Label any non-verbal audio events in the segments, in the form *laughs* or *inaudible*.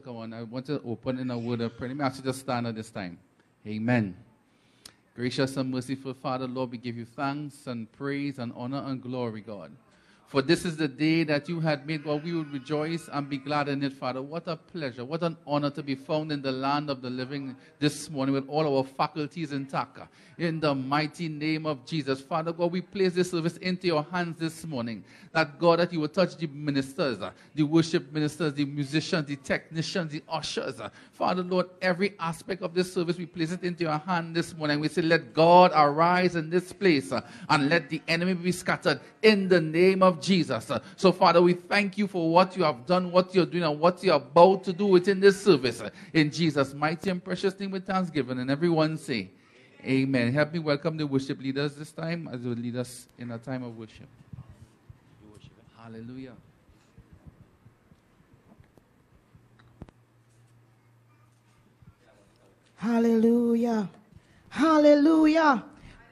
come on, I want to open in a word of prayer. Let me you to stand at this time. Amen. Gracious and merciful Father, Lord, we give you thanks and praise and honor and glory, God. For this is the day that you had made, God. We will rejoice and be glad in it, Father. What a pleasure, what an honor to be found in the land of the living this morning with all our faculties intact. In the mighty name of Jesus. Father God, we place this service into your hands this morning. That God, that you will touch the ministers, the worship ministers, the musicians, the technicians, the ushers. Father Lord, every aspect of this service, we place it into your hand this morning. We say, let God arise in this place uh, and let the enemy be scattered in the name of Jesus. Uh, so, Father, we thank you for what you have done, what you're doing, and what you're about to do within this service. Uh, in Jesus' mighty and precious name with thanksgiving. And everyone say, Amen. Help me welcome the worship leaders this time as they lead us in a time of worship. Hallelujah. Hallelujah. Hallelujah.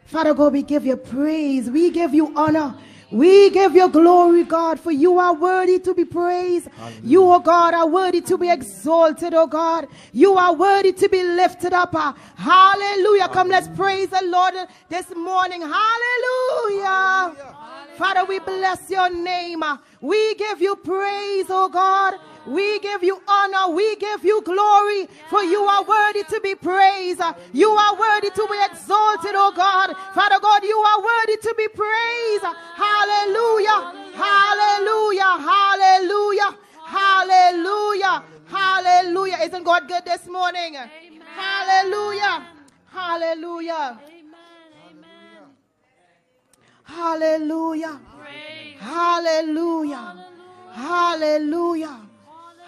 Father God, we give you praise. We give you honor. We give you glory, God, for you are worthy to be praised. Hallelujah. You, oh God, are worthy to be exalted, oh God. You are worthy to be lifted up. Hallelujah. Hallelujah. Come, let's praise the Lord this morning. Hallelujah. Hallelujah. Father, we bless your name. Ah, we give you praise, oh God. We give you honor. We give you glory. For you are worthy to be praised. You are worthy to be exalted, oh God. Father God, you are worthy to be praised. Hallelujah. Hallelujah. Hallelujah. Hallelujah. Hallelujah. Isn't God good this morning? Hallelujah. Hallelujah. Hallelujah. Hallelujah. Hallelujah.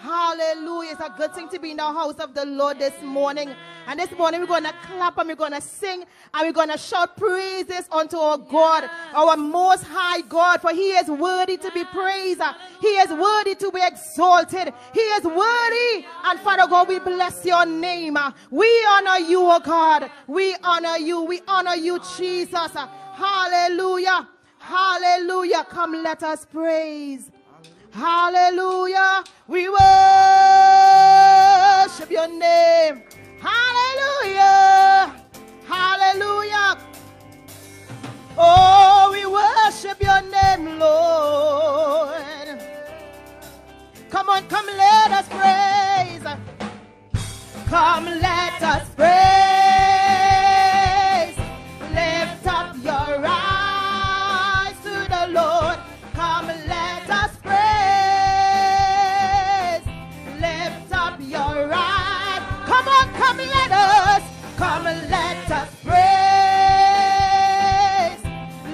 Hallelujah. It's a good thing to be in the house of the Lord this morning. And this morning we're going to clap and we're going to sing and we're going to shout praises unto our God, our most high God, for he is worthy to be praised. He is worthy to be exalted. He is worthy. And Father God, we bless your name. We honor you, O God. We honor you. We honor you, Jesus. Hallelujah. Hallelujah. Come, let us praise. Hallelujah. We worship your name. Hallelujah. Hallelujah. Oh, we worship your name, Lord. Come on, come, let us praise. Come, let us praise. Come let us. Come, let us praise.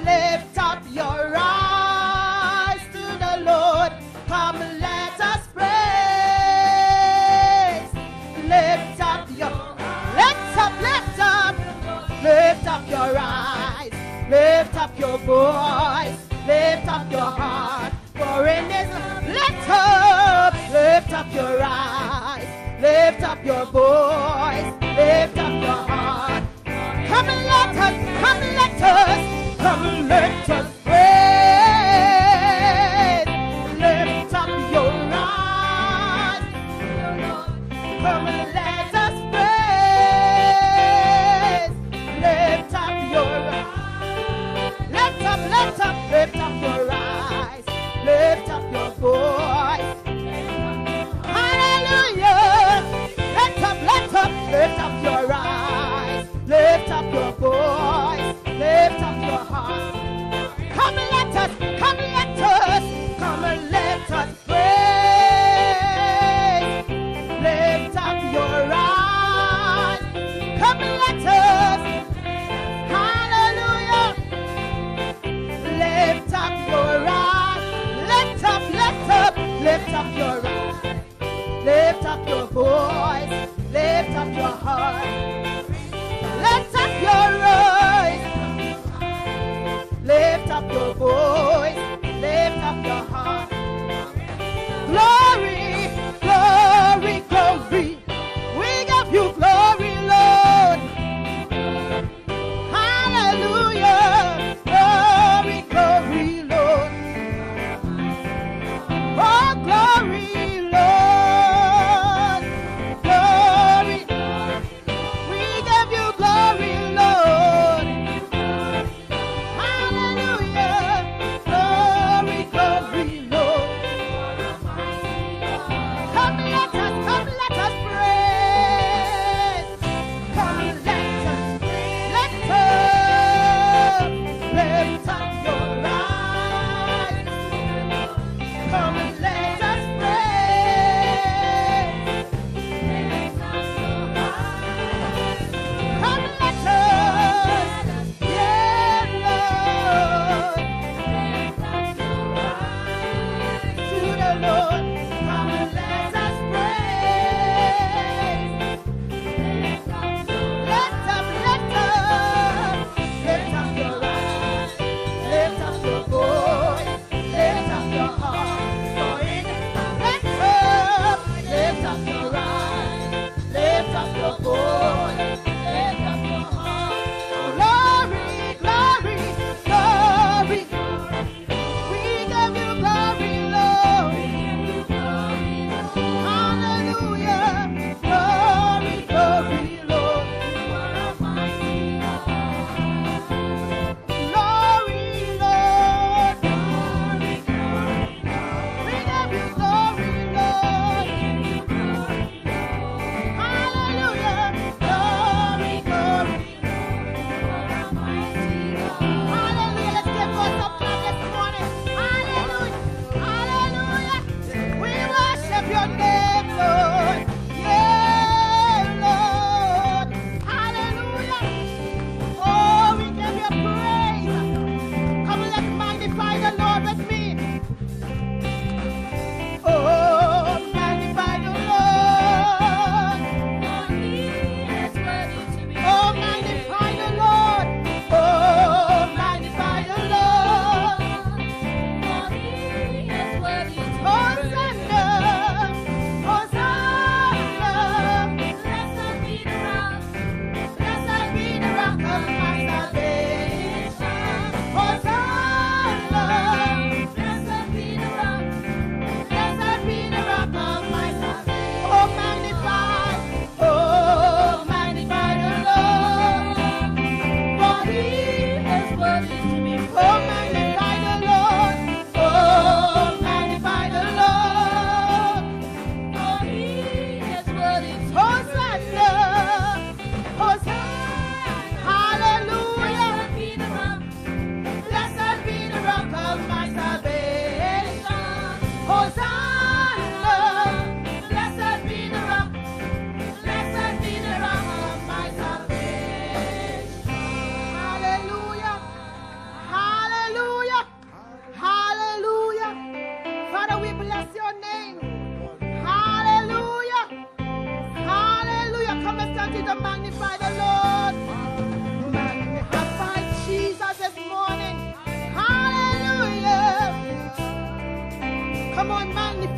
Lift up your eyes to the Lord. Come, let us praise. Lift up your, lift up, lift up, lift up your eyes, lift up your voice, lift up your heart. For in this, lift up, lift up your eyes, lift up your voice, lift up your heart. Come and let us, come and let us, come and let us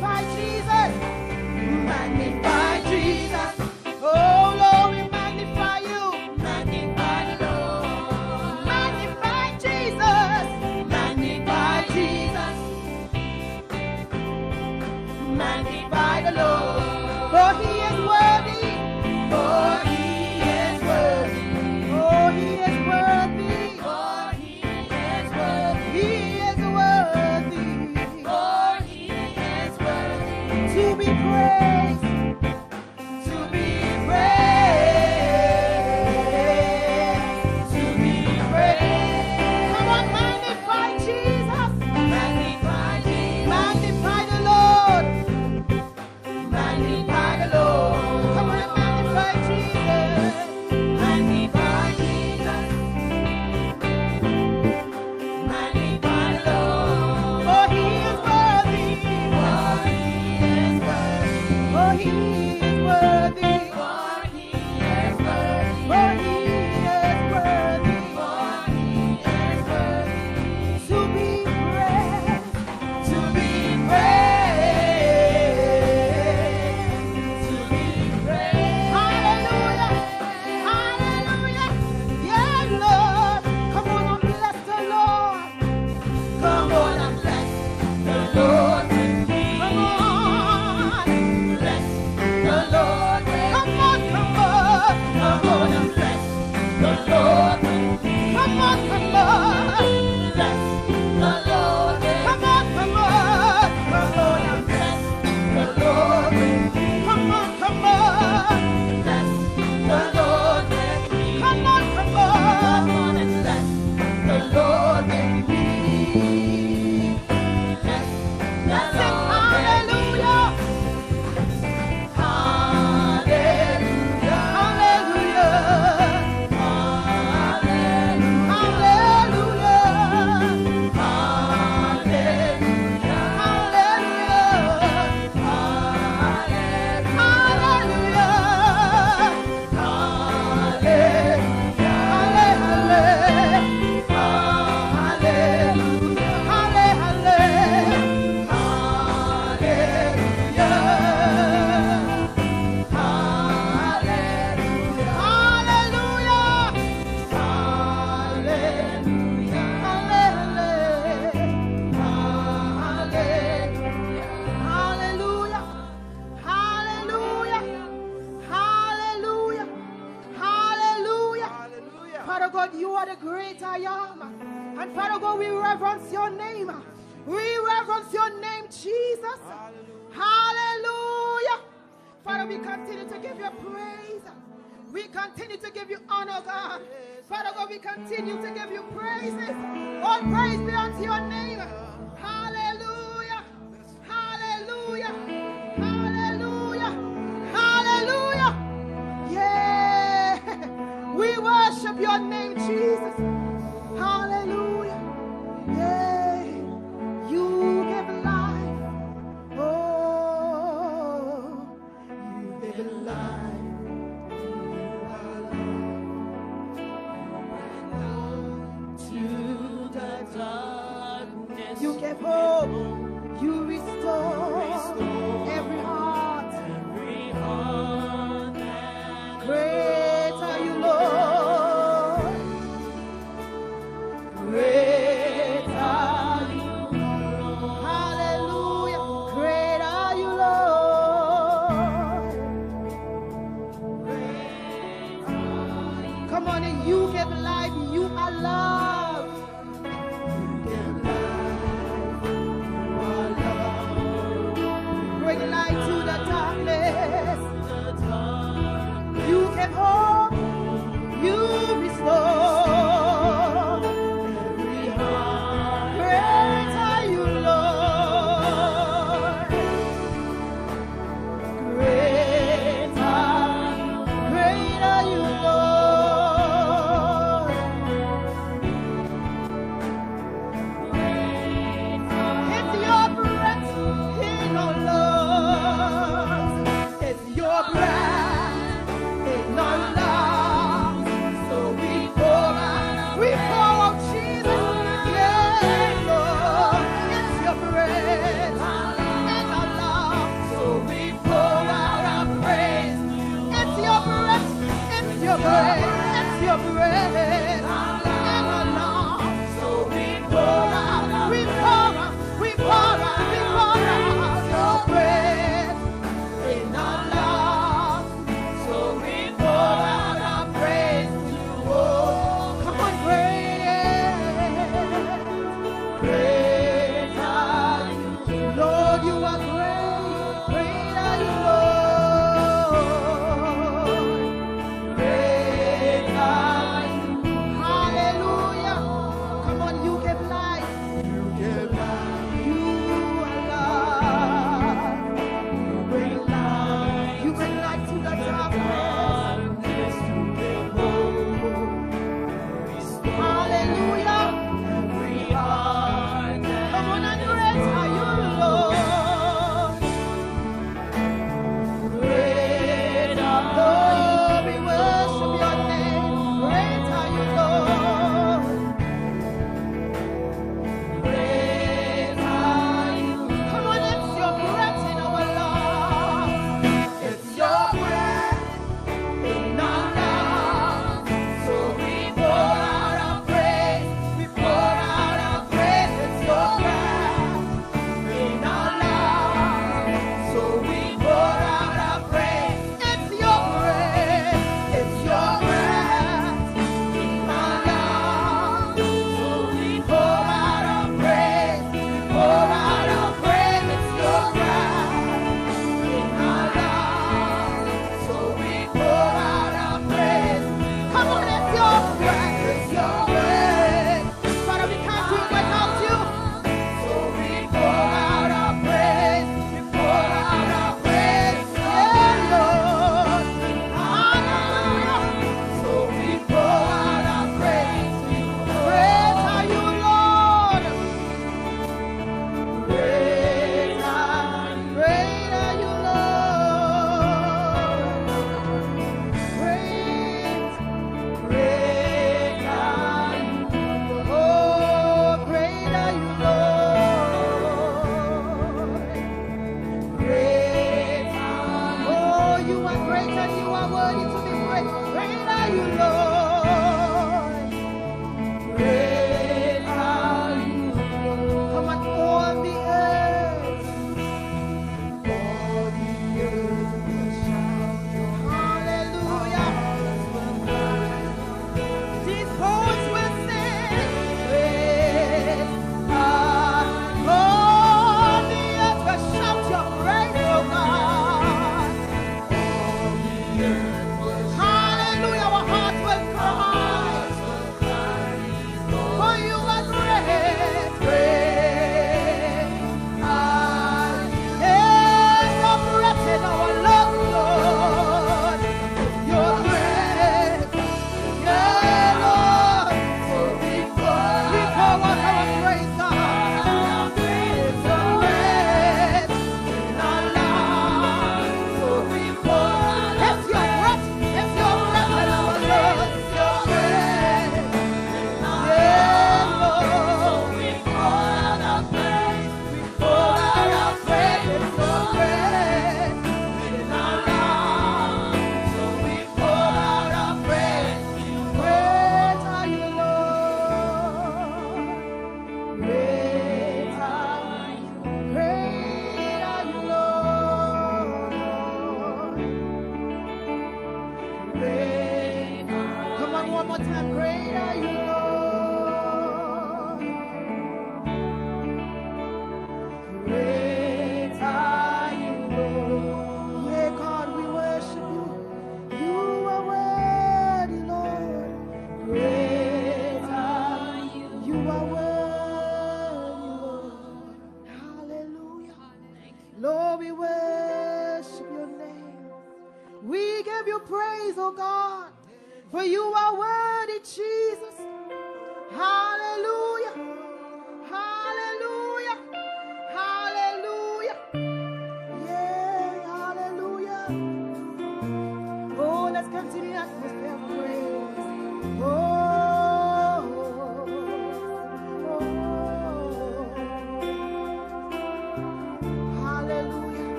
magnify Jesus. Magnify Oh.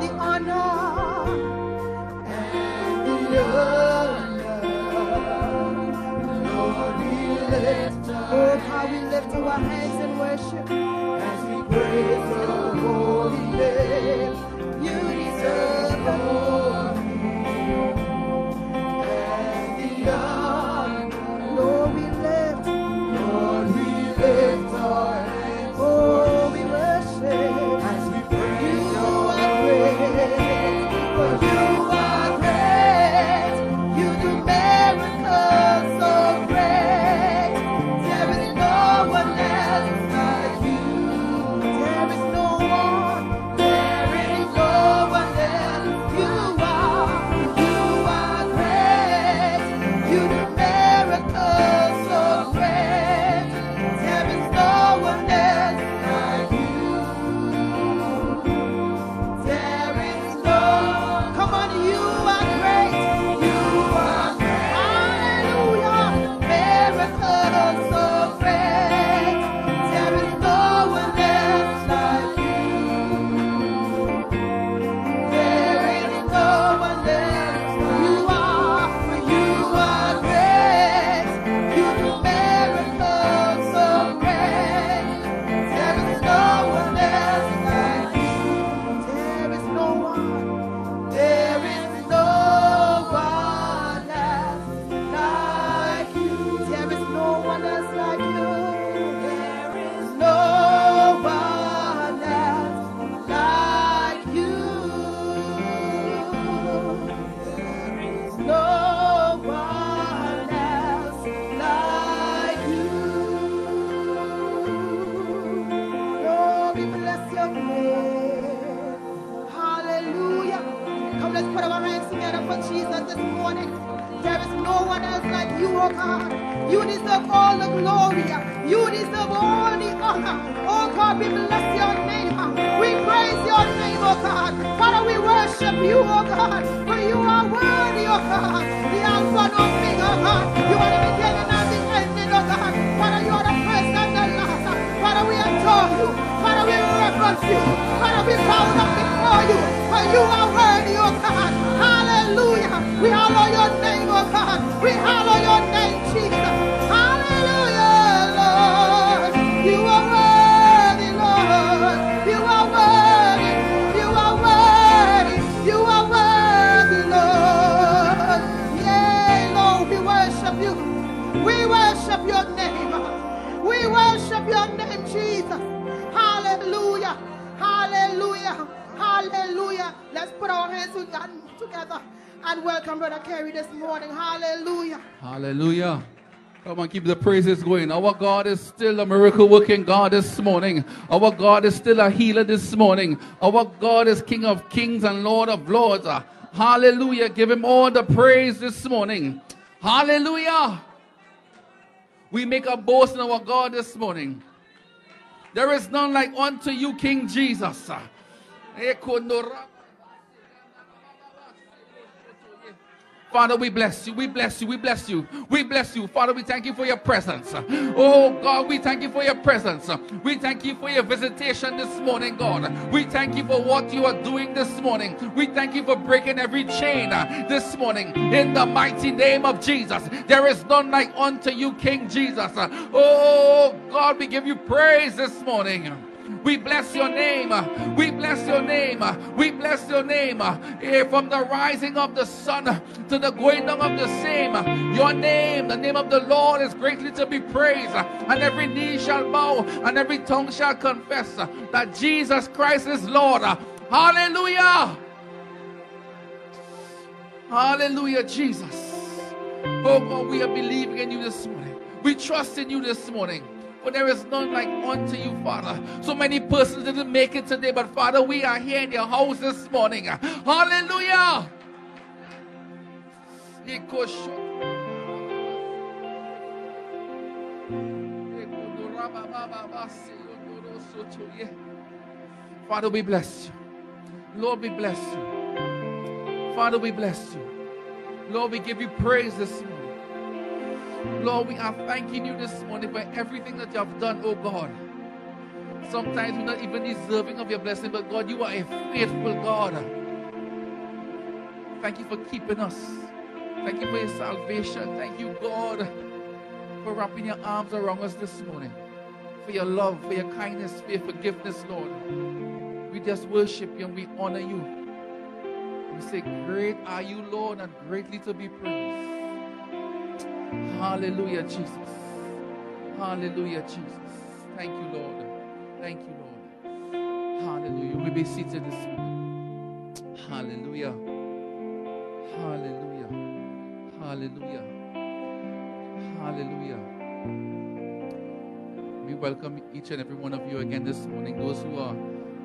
the honor and the honor. How we lift our hands worship as we praise your holy name. You deserve the. towards you. Father, we bow down before you, for you are worthy, O oh God. Hallelujah. We hallow your name, O God. We hallow your name. together and welcome Brother Kerry this morning. Hallelujah. Hallelujah. Come on, keep the praises going. Our God is still a miracle working God this morning. Our God is still a healer this morning. Our God is King of kings and Lord of lords. Hallelujah. Give him all the praise this morning. Hallelujah. We make a boast in our God this morning. There is none like unto you, King Jesus. Father, we bless you. We bless you. We bless you. We bless you. Father, we thank you for your presence. Oh God, we thank you for your presence. We thank you for your visitation this morning, God. We thank you for what you are doing this morning. We thank you for breaking every chain this morning in the mighty name of Jesus. There is none like unto you, King Jesus. Oh God, we give you praise this morning. We bless your name. We bless your name. We bless your name. Eh, From the rising of the sun to the going down of the same, your name, the name of the Lord is greatly to be praised. And every knee shall bow and every tongue shall confess that Jesus Christ is Lord. Hallelujah. Hallelujah, Jesus. Oh God, we are believing in you this morning. We trust in you this morning. There is none like unto you, Father. So many persons didn't make it today, but Father, we are here in your house this morning. Hallelujah. Father, we bless you. Lord, we bless you. Father, we bless you. Lord, we give you praise this morning. Lord, we are thanking you this morning for everything that you have done, oh God. Sometimes we're not even deserving of your blessing, but God, you are a faithful God. Thank you for keeping us. Thank you for your salvation. Thank you, God, for wrapping your arms around us this morning. For your love, for your kindness, for your forgiveness, Lord. We just worship you and we honor you. We say, Great are you, Lord, and greatly to be praised. Hallelujah, Jesus. Hallelujah, Jesus. Thank you, Lord. Thank you, Lord. Hallelujah. We be seated this morning. Hallelujah. Hallelujah. Hallelujah. Hallelujah. We welcome each and every one of you again this morning. Those who are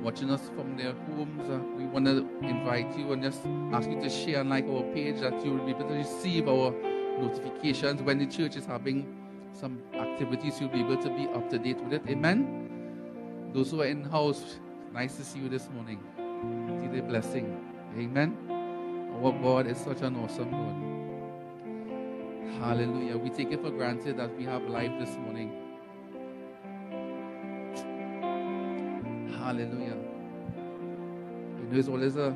watching us from their homes, uh, we want to invite you and just ask you to share and like our page that you will be able to receive our notifications when the church is having some activities. You'll be able to be up to date with it. Amen. Those who are in house, nice to see you this morning. See the blessing. Amen. Our God is such an awesome God. Hallelujah. We take it for granted that we have life this morning. Hallelujah. You know, it's always a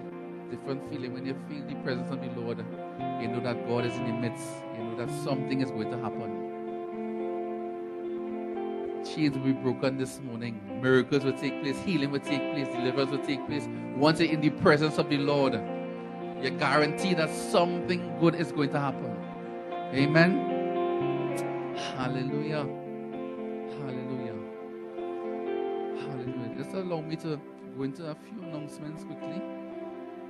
different feeling when you feel the presence of the Lord. You know that God is in the midst. You know that something is going to happen. Chains will be broken this morning. Miracles will take place. Healing will take place. Deliverance will take place. Once you're in the presence of the Lord, you're guaranteed that something good is going to happen. Amen. Hallelujah. Hallelujah. Hallelujah. Just allow me to go into a few announcements quickly.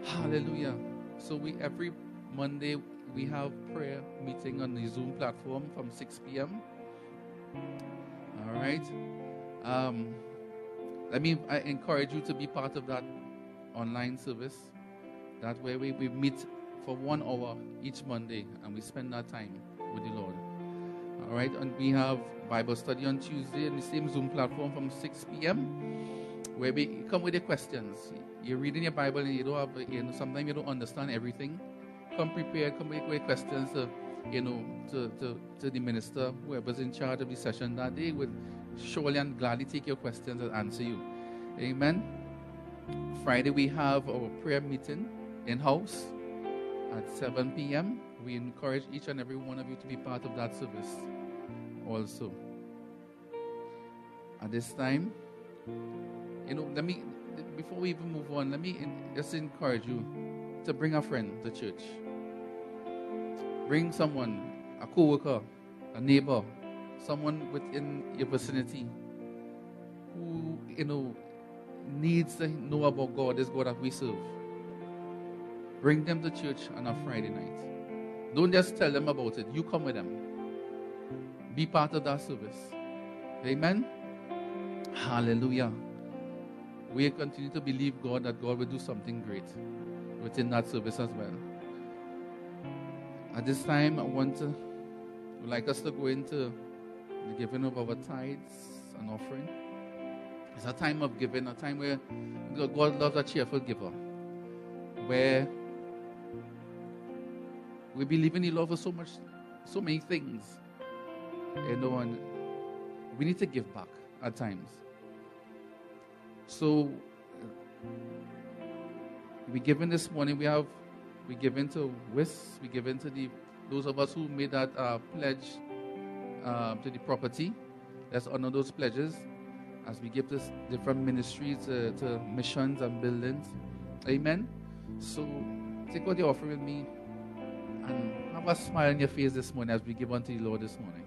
Hallelujah. So we every Monday we have prayer meeting on the Zoom platform from 6 p.m. All right. Um, let me I encourage you to be part of that online service. That way we, we meet for one hour each Monday and we spend that time with the Lord. All right. And we have Bible study on Tuesday on the same Zoom platform from 6 p.m. Where we come with your questions. You're reading your Bible and you don't have, you know, sometimes you don't understand everything. Come prepared, come with your questions to, you know, to, to, to the minister, whoever's in charge of the session that day would surely and gladly take your questions and answer you. Amen. Friday we have our prayer meeting in house at 7 p.m. We encourage each and every one of you to be part of that service also. At this time, you know, let me, before we even move on, let me just encourage you to bring a friend to church. Bring someone, a co-worker, a neighbor, someone within your vicinity who, you know, needs to know about God, this God that we serve. Bring them to church on a Friday night. Don't just tell them about it. You come with them. be part of that service. Amen. Hallelujah. We continue to believe God that God will do something great within that service as well. At this time, I want to would like us to go into the giving of our tithes and offering. It's a time of giving, a time where God loves a cheerful giver, where we believe in the love for so much, so many things, you oh, know, and we need to give back at times. So we given this morning. We have we give into WIS. We give into the those of us who made that uh, pledge um, to the property. Let's honor those pledges as we give this different ministries uh, to missions and buildings. Amen. So take out the offering me and have a smile on your face this morning as we give unto the Lord this morning.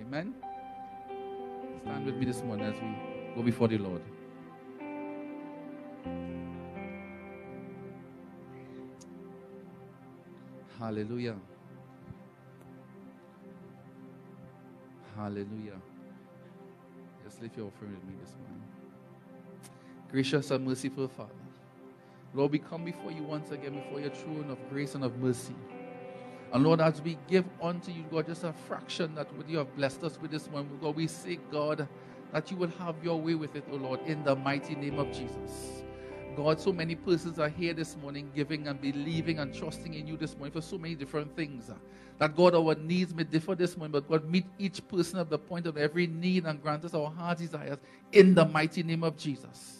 Amen. Stand with me this morning as we go before the Lord. Hallelujah. Hallelujah. Just lift your offering with me this morning. Gracious and merciful Father, Lord, we come before you once again before your throne of grace and of mercy. And Lord, as we give unto you, God, just a fraction that would you have blessed us with this morning, God, we say, God, that you will have your way with it, O Lord, in the mighty name of Jesus. God, so many persons are here this morning giving and believing and trusting in you this morning for so many different things. Uh, that God, our needs may differ this morning, but God, meet each person at the point of every need and grant us our heart desires in the mighty name of Jesus.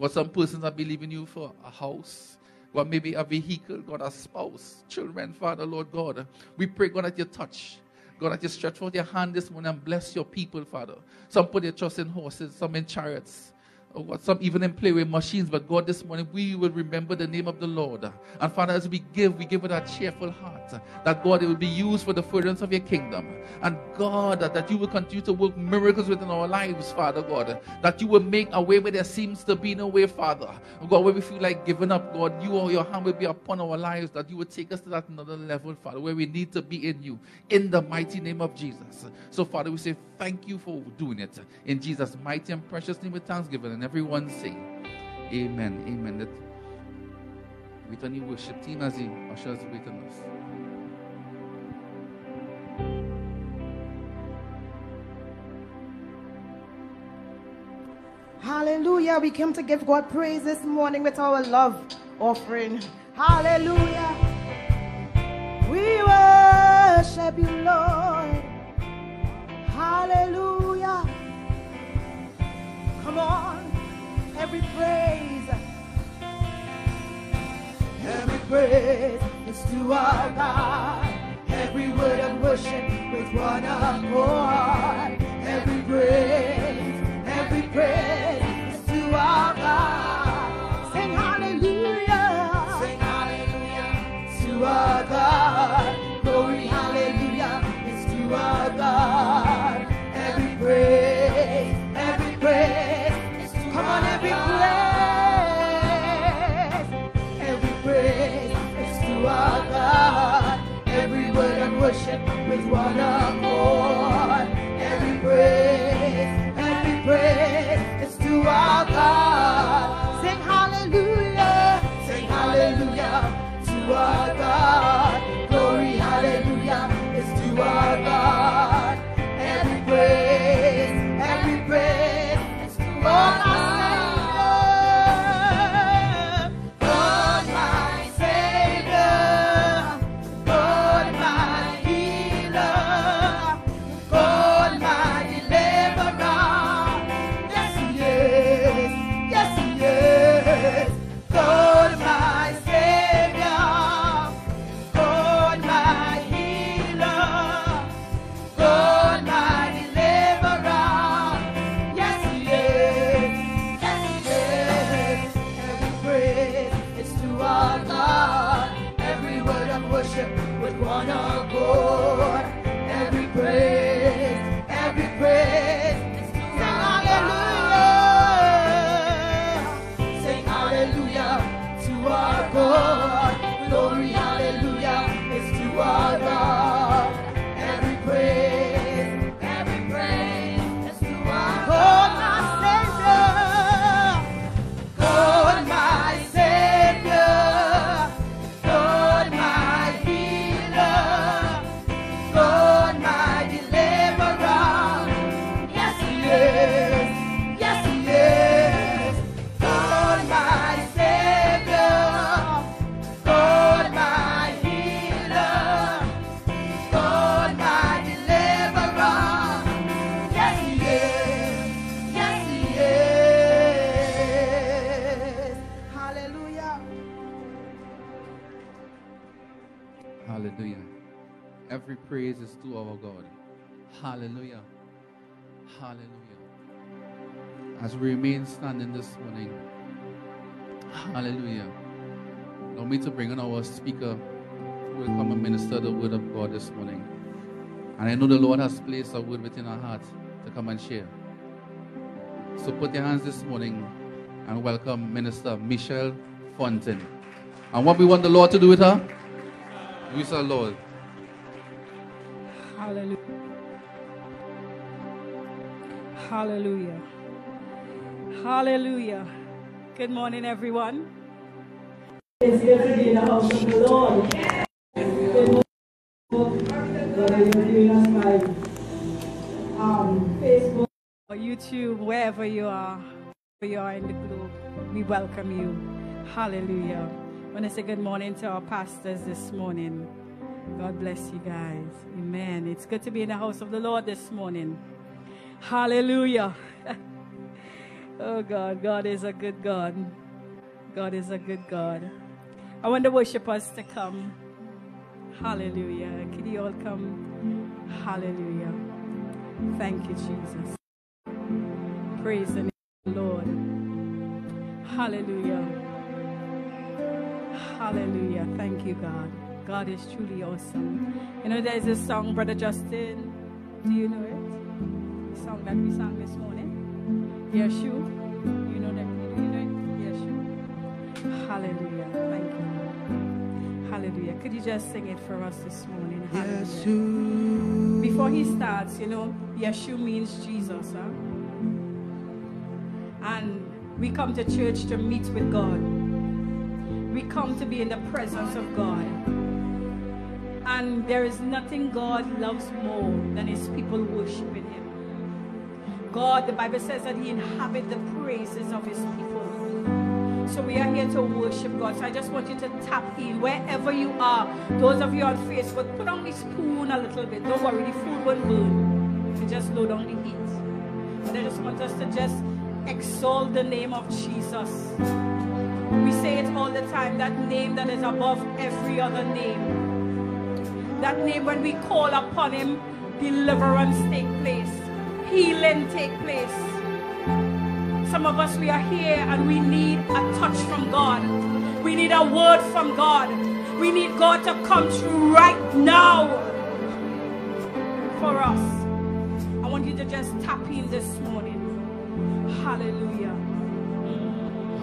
God, some persons are believing you for a house. God, maybe a vehicle, God, a spouse, children, Father, Lord God. We pray, God, that you touch. God, that you stretch forth your hand this morning and bless your people, Father. Some put their trust in horses, some in chariots oh some even in play with machines. But God, this morning we will remember the name of the Lord. And Father, as we give, we give with a cheerful heart. That God, it will be used for the furtherance of your kingdom. And God, that, that you will continue to work miracles within our lives, Father God. That you will make a way where there seems to be no way, Father. God, where we feel like giving up, God, you or your hand will be upon our lives. That you will take us to that another level, Father, where we need to be in you. In the mighty name of Jesus. So, Father, we say thank you for doing it. In Jesus' mighty and precious name with thanksgiving. And everyone say, Amen. Amen. That wait on the worship team as he ushers wait on us. Hallelujah. We came to give God praise this morning with our love offering. Hallelujah. We worship you, Lord. Hallelujah. Come on. Every praise. Every praise is to our God. Every word of worship with one accord. Every praise, every praise our God. We remain standing this morning, hallelujah. Allow me to bring on our speaker who will come and minister the word of God this morning. And I know the Lord has placed a word within our heart to come and share. So put your hands this morning and welcome Minister Michelle Fountain. And what we want the Lord to do with her? Use our Lord. Hallelujah. Hallelujah. Hallelujah. Good morning, everyone. It's good to be in the house of the Lord. Good morning. Whether you're viewing us by um, Facebook, Or YouTube, wherever you are, wherever you are in the globe, we welcome you. Hallelujah. I want to say good morning to our pastors this morning. God bless you guys. Amen. It's good to be in the house of the Lord this morning. Hallelujah. *laughs* oh God, God is a good God. God is a good God. I want the worshipers to come. Hallelujah. Can you all come? Hallelujah. Thank you, Jesus. Praise the name of the Lord. Hallelujah. Hallelujah. Thank you, God. God is truly awesome. You know, there's a song, Brother Justin. Do you know it? The song that we sang this morning. Yeshu. You know that? You know it? Yeshu. Hallelujah. Thank you. Hallelujah. Could you just sing it for us this morning? Hallelujah. Before he starts, you know, Yeshu means Jesus, huh? And we come to church to meet with God. We come to be in the presence of God. And there is nothing God loves more than his people worshiping him. God, the Bible says that he inhabits the praises of his people. So we are here to worship God. So I just want you to tap in wherever you are. Those of you on Facebook, put on the spoon a little bit. Don't worry, the food won't burn. You just load on the heat. But I just want us to just exalt the name of Jesus. We say it all the time, that name that is above every other name. That name when we call upon him, deliverance take place, healing take place. Some of us, we are here and we need a touch from God. We need a word from God. We need God to come through right now for us. I want you to just tap in this morning. Hallelujah.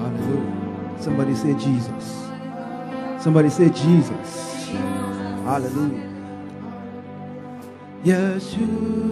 Hallelujah. Somebody say Jesus. Somebody say Jesus. Hallelujah. Yeshua.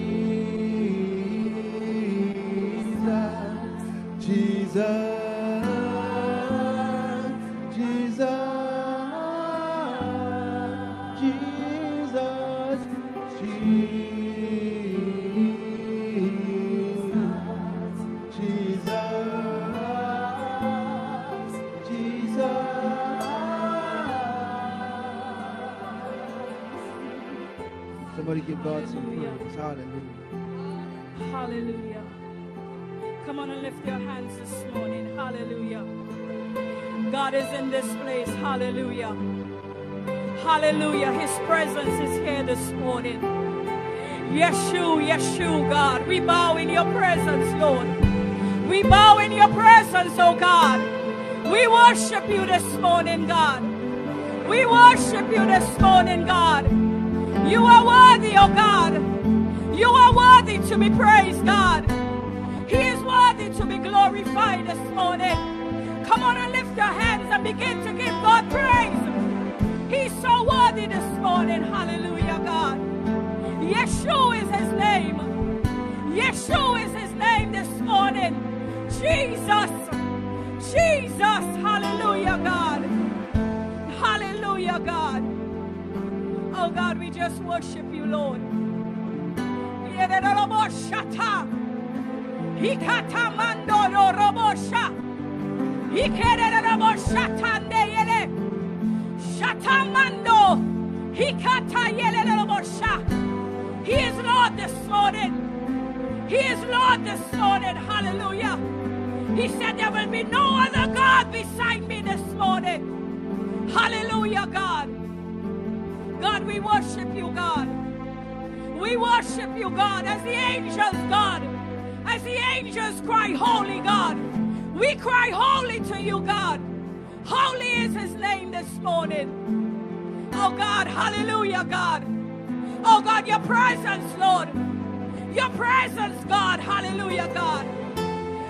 God some. Hallelujah. Hallelujah. Come on and lift your hands this morning. Hallelujah. God is in this place. Hallelujah. Hallelujah. His presence is here this morning. Yeshua, Yeshua, God. We bow in your presence, Lord. We bow in your presence, oh God. We worship you this morning, God. We worship you this morning, God. You are worthy, oh God. You are worthy to be praised, God. He is worthy to be glorified this morning. Come on and lift your hands and begin to give God praise. He's so worthy this morning. Hallelujah, God. Yeshua is his name. Yeshua is his name this morning. Jesus. Just worship you, Lord. He is Lord this morning. He is Lord this morning. Hallelujah. He said there will be no other God beside me this morning. Hallelujah, God. God, we worship. We worship you, God, as the angels, God. As the angels cry, Holy God. We cry, Holy to you, God. Holy is his name this morning. Oh, God, hallelujah, God. Oh, God, your presence, Lord. Your presence, God. Hallelujah, God.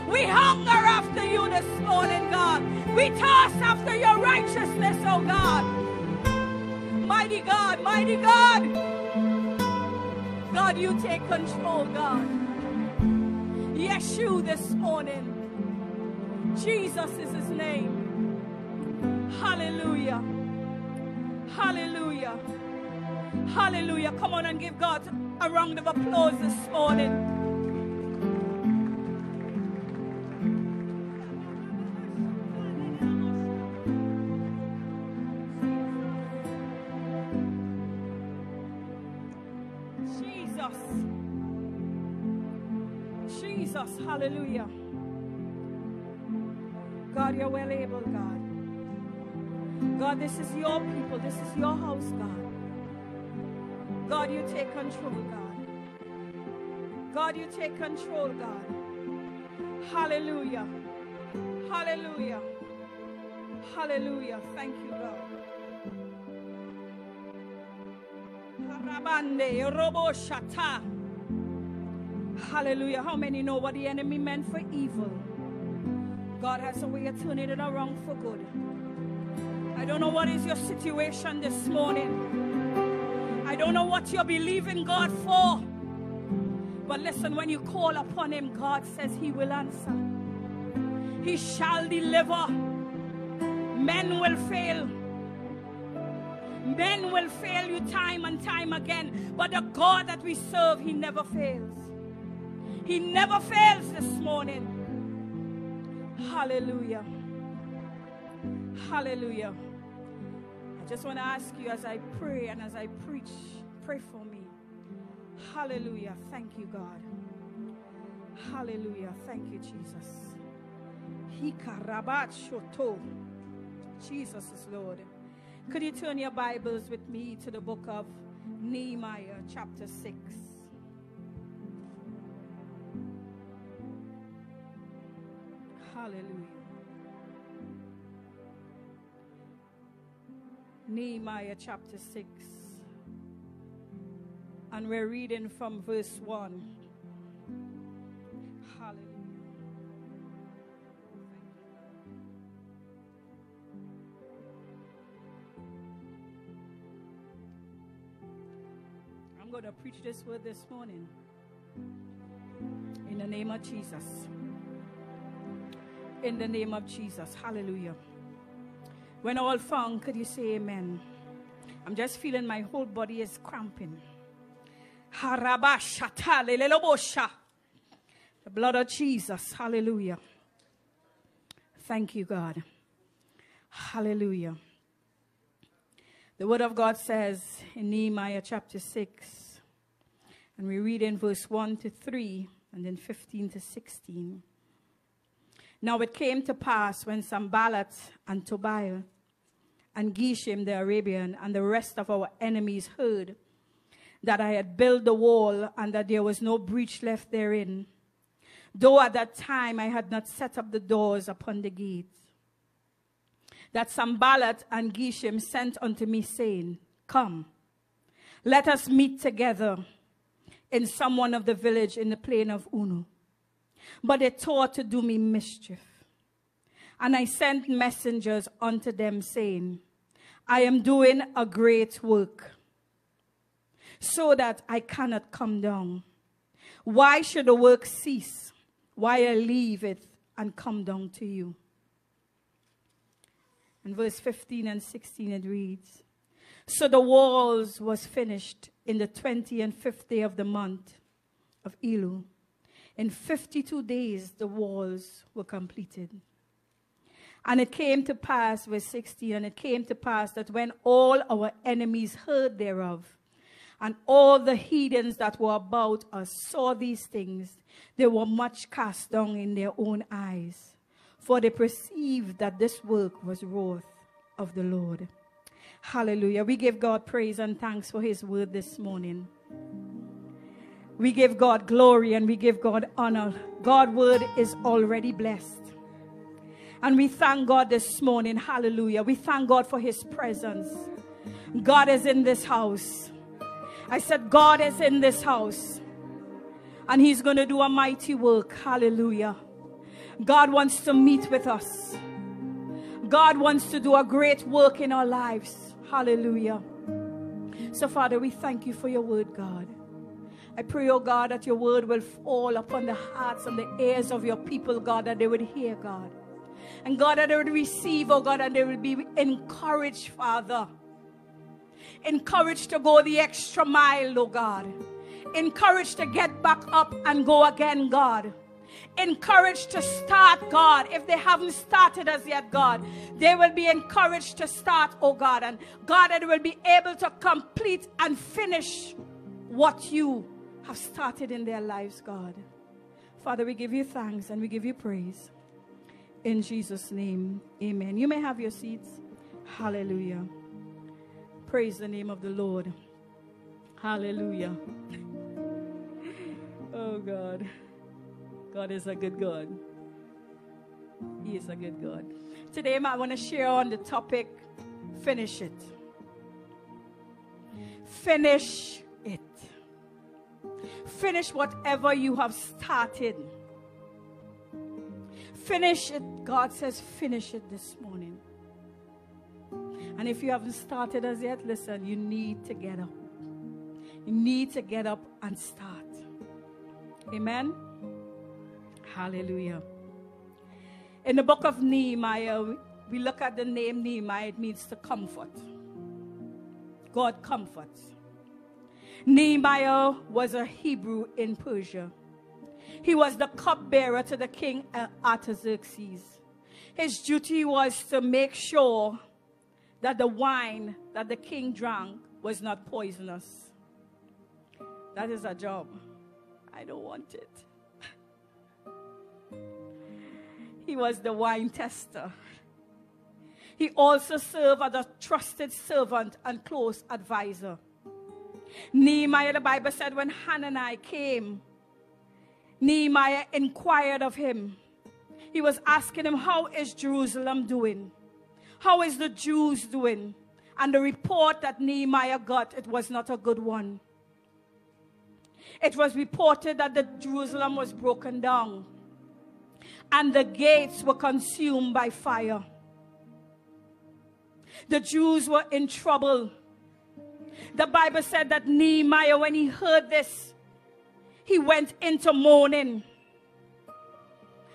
We hunger after you this morning, God. We toss after your righteousness, oh God. Mighty God, mighty God. God, you take control, God. Yeshua this morning. Jesus is his name. Hallelujah. Hallelujah. Hallelujah. Come on and give God a round of applause this morning. Hallelujah. God, you're well able, God. God, this is your people. This is your house, God. God, you take control, God. God, you take control, God. Hallelujah. Hallelujah. Hallelujah. Thank you, God. Harabande, robo shata. Hallelujah. How many know what the enemy meant for evil? God has a way of turning it around for good. I don't know what is your situation this morning. I don't know what you're believing God for. But listen, when you call upon Him, God says He will answer. He shall deliver. Men will fail. Men will fail you time and time again. But the God that we serve, He never fails. He never fails this morning. Hallelujah. Hallelujah. I just want to ask you as I pray and as I preach, pray for me. Hallelujah. Thank you, God. Hallelujah. Thank you, Jesus. Jesus is Lord. Could you turn your Bibles with me to the book of Nehemiah, chapter 6? Hallelujah. Nehemiah chapter 6. And we're reading from verse 1. Hallelujah. I'm going to preach this word this morning. In the name of Jesus. In the name of Jesus. Hallelujah. When all found, could you say amen? I'm just feeling my whole body is cramping. The blood of Jesus. Hallelujah. Thank you, God. Hallelujah. The word of God says in Nehemiah chapter 6, and we read in verse 1 to 3, and then 15 to 16. Now it came to pass when Sanballat and Tobiah and Geshem the Arabian and the rest of our enemies heard that I had built the wall and that there was no breach left therein, though at that time I had not set up the doors upon the gates. That Sanballat and Geshem sent unto me, saying, Come, let us meet together in some one of the village in the plain of Ono. But they thought to do me mischief. And I sent messengers unto them, saying, I am doing a great work, so that I cannot come down. Why should the work cease? Why I leave it and come down to you? In verse 15 and 16 it reads, So the walls was finished in the 20 and 5th day of the month of Elul. In 52 days the walls were completed. And it came to pass, verse 16, and it came to pass that when all our enemies heard thereof, and all the heathens that were about us saw these things, they were much cast down in their own eyes, for they perceived that this work was wrath of the Lord. Hallelujah. We give God praise and thanks for his word this morning. We give God glory and we give God honor. God's word is already blessed. And we thank God this morning. Hallelujah. We thank God for his presence. God is in this house. I said, God is in this house. And he's going to do a mighty work. Hallelujah. God wants to meet with us. God wants to do a great work in our lives. Hallelujah. So, Father, we thank you for your word, God. I pray, oh God, that your word will fall upon the hearts and the ears of your people, God, that they would hear, God. And God, that they would receive, oh God, and they will be encouraged, Father. Encouraged to go the extra mile, oh God. Encouraged to get back up and go again, God. Encouraged to start, God. If they haven't started as yet, God, they will be encouraged to start, oh God. And God, that they will be able to complete and finish what you have started in their lives, God. Father, we give you thanks and we give you praise. In Jesus' name, amen. You may have your seats. Hallelujah. Praise the name of the Lord. Hallelujah. *laughs* oh, God. God is a good God. He is a good God. Today, I want to share on the topic finish it. Finish. Finish whatever you have started. Finish it. God says, finish it this morning. And if you haven't started as yet, listen, you need to get up. You need to get up and start. Amen. Hallelujah. In the book of Nehemiah, we look at the name Nehemiah, it means to comfort. God comforts. Nehemiah was a Hebrew in Persia. He was the cupbearer to the king Artaxerxes. His duty was to make sure that the wine that the king drank was not poisonous. That is a job. I don't want it. *laughs* he was the wine tester. He also served as a trusted servant and close advisor. Nehemiah, the Bible said, when Hananiah came, Nehemiah inquired of him. He was asking him, How is Jerusalem doing? How is the Jews doing? And the report that Nehemiah got, it was not a good one. It was reported that the Jerusalem was broken down and the gates were consumed by fire. The Jews were in trouble. The Bible said that Nehemiah, when he heard this, he went into mourning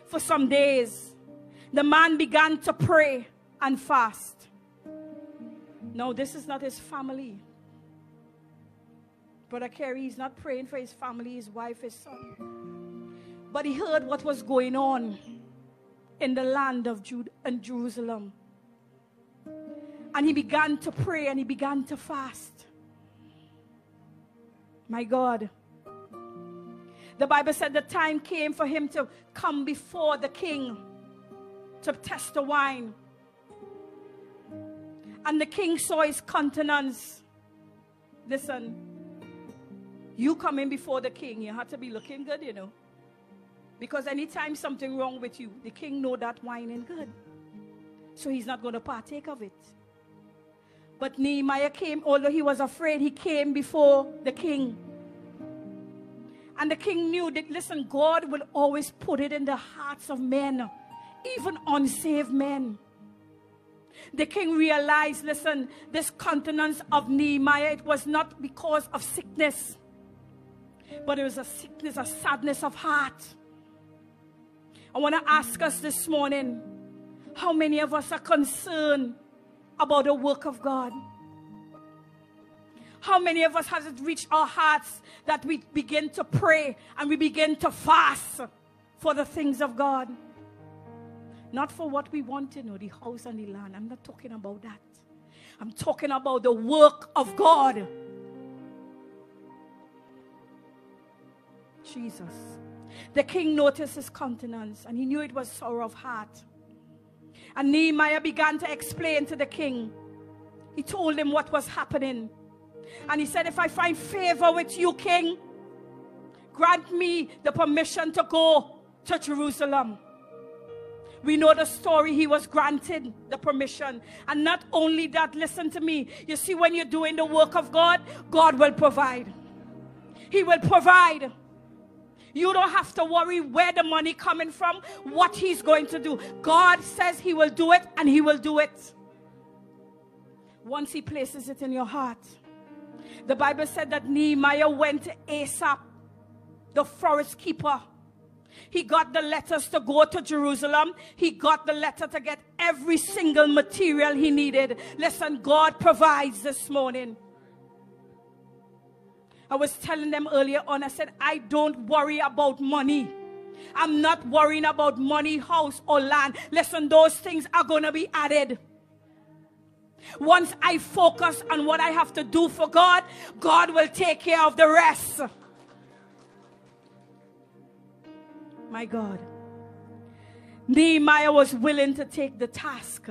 for some days. The man began to pray and fast. No, this is not his family. Brother Kerry is not praying for his family, his wife, his son. But he heard what was going on in the land of Jude and Jerusalem. And he began to pray and he began to fast. My God. The Bible said the time came for him to come before the king to test the wine. And the king saw his countenance. Listen, you coming before the king, you have to be looking good, you know. Because anytime something wrong with you, the king know that wine ain't good. So he's not going to partake of it. But Nehemiah came, although he was afraid, he came before the king. And the king knew that, listen, God will always put it in the hearts of men, even unsaved men. The king realized, listen, this countenance of Nehemiah, it was not because of sickness, but it was a sickness, a sadness of heart. I want to ask us this morning how many of us are concerned about the work of God? How many of us has it reached our hearts that we begin to pray and we begin to fast for the things of God? Not for what we want, you know, the house and the land. I'm not talking about that. I'm talking about the work of God. Jesus. The king noticed his countenance and he knew it was sorrow of heart. And Nehemiah began to explain to the king. He told him what was happening. And he said, If I find favor with you, king, grant me the permission to go to Jerusalem. We know the story. He was granted the permission. And not only that, listen to me. You see, when you're doing the work of God, God will provide. He will provide. You don't have to worry where the money coming from, what he's going to do. God says he will do it and he will do it. Once he places it in your heart. The Bible said that Nehemiah went to Asaph, the forest keeper. He got the letters to go to Jerusalem. He got the letter to get every single material he needed. Listen, God provides this morning. I was telling them earlier on, I said, I don't worry about money. I'm not worrying about money, house, or land. Listen, those things are going to be added. Once I focus on what I have to do for God, God will take care of the rest. My God. Nehemiah was willing to take the task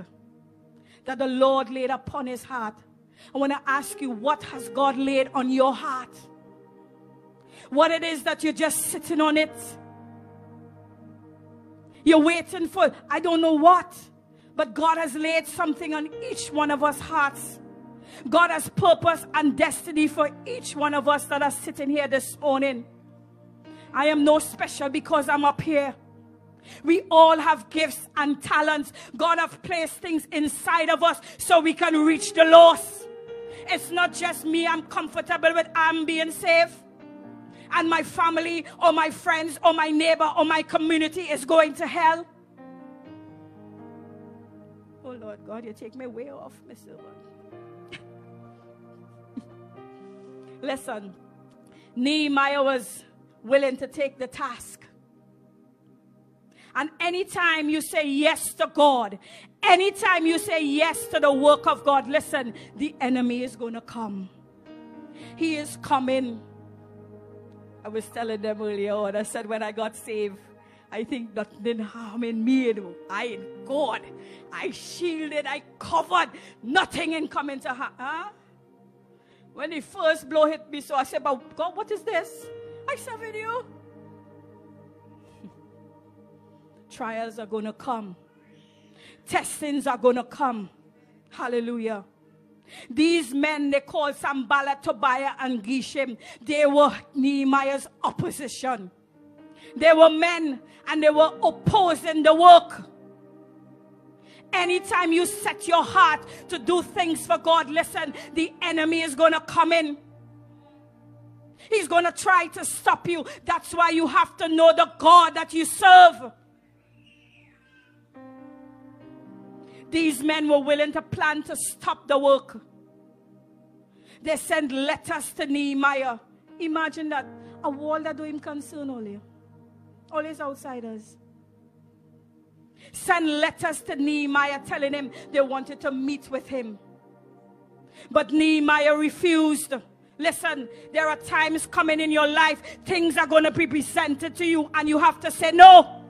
that the Lord laid upon his heart. I want to ask you, what has God laid on your heart? What it is that you're just sitting on it. You're waiting for, I don't know what, but God has laid something on each one of us hearts. God has purpose and destiny for each one of us that are sitting here this morning. I am no special because I'm up here. We all have gifts and talents. God has placed things inside of us so we can reach the lost. It's not just me, I'm comfortable with I'm being safe. And my family or my friends or my neighbor or my community is going to hell. Oh Lord God, you take me way off, Mr. Lord. *laughs* Listen, Nehemiah was willing to take the task. And anytime you say yes to God, anytime you say yes to the work of God, listen, the enemy is going to come. He is coming. I was telling them earlier on, I said when I got saved, I think nothing harm in me. I in God. I shielded, I covered, nothing in coming to her. Huh? When the first blow hit me, so I said, But God, what is this? I serve you. *laughs* Trials are going to come. Testings are going to come. Hallelujah. These men, they called Sanballat, Tobiah, and Geshem. They were Nehemiah's opposition. They were men and they were opposing the work. Anytime you set your heart to do things for God, listen, the enemy is going to come in. He's going to try to stop you. That's why you have to know the God that you serve. These men were willing to plan to stop the work. They sent letters to Nehemiah. Imagine that. A wall that do him concern only. All his outsiders. Send letters to Nehemiah telling him they wanted to meet with him. But Nehemiah refused. Listen, there are times coming in your life, things are going to be presented to you, and you have to say no.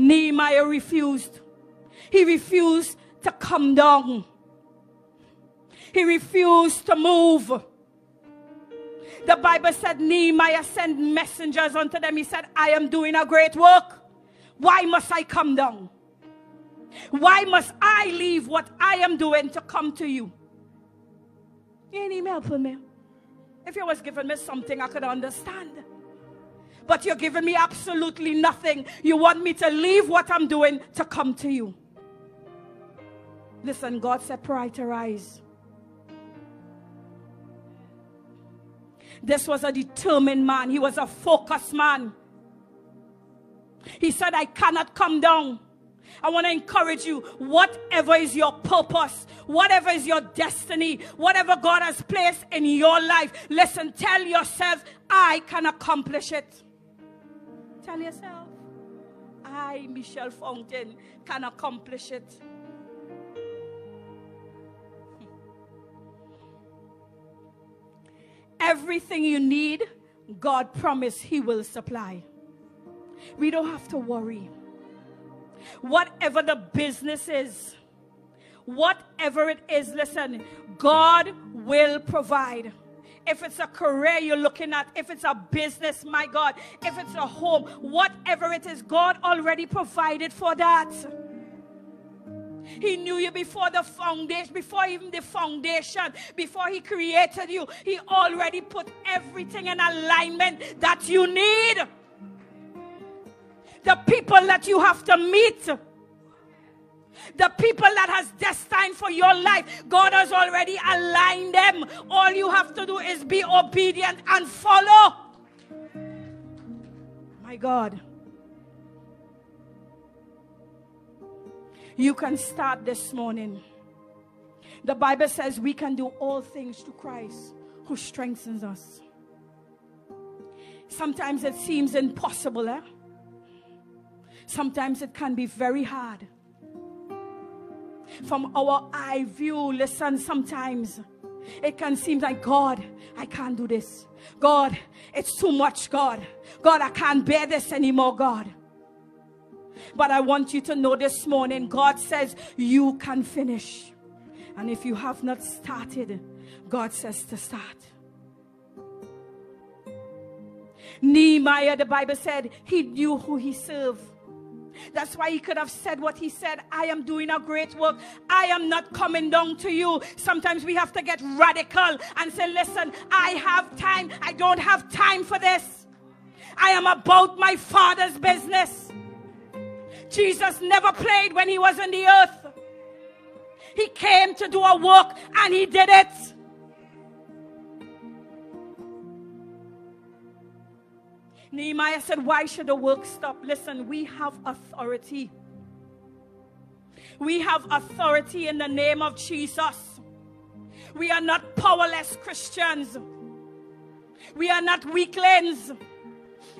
Nehemiah refused. He refused to come down. He refused to move. The Bible said Nehemiah sent messengers unto them. He said, I am doing a great work. Why must I come down? Why must I leave what I am doing to come to you? You ain't even helping me. If you was giving me something I could understand. But you're giving me absolutely nothing. You want me to leave what I'm doing to come to you. Listen, God said, prioritize. This was a determined man. He was a focused man. He said, I cannot come down. I want to encourage you, whatever is your purpose, whatever is your destiny, whatever God has placed in your life, listen, tell yourself, I can accomplish it. Tell yourself, I, Michelle Fountain, can accomplish it. Hmm. Everything you need, God promised He will supply. We don't have to worry. Whatever the business is, whatever it is, listen, God will provide. If it's a career you're looking at, if it's a business, my God, if it's a home, whatever it is, God already provided for that. He knew you before the foundation, before even the foundation, before He created you. He already put everything in alignment that you need. The people that you have to meet, the people that has destined for your life, God has already aligned them. All you have to do is be obedient and follow. My God. You can start this morning. The Bible says we can do all things to Christ who strengthens us. Sometimes it seems impossible, eh? Sometimes it can be very hard. From our eye view, listen, sometimes it can seem like, God, I can't do this. God, it's too much, God. God, I can't bear this anymore, God. But I want you to know this morning, God says you can finish. And if you have not started, God says to start. Nehemiah, the Bible said, he knew who he served. That's why he could have said what he said I am doing a great work. I am not coming down to you. Sometimes we have to get radical and say, Listen, I have time. I don't have time for this. I am about my father's business. Jesus never played when he was on the earth. He came to do a work and he did it. Nehemiah said, Why should the work stop? Listen, we have authority. We have authority in the name of Jesus. We are not powerless Christians. We are not weaklings.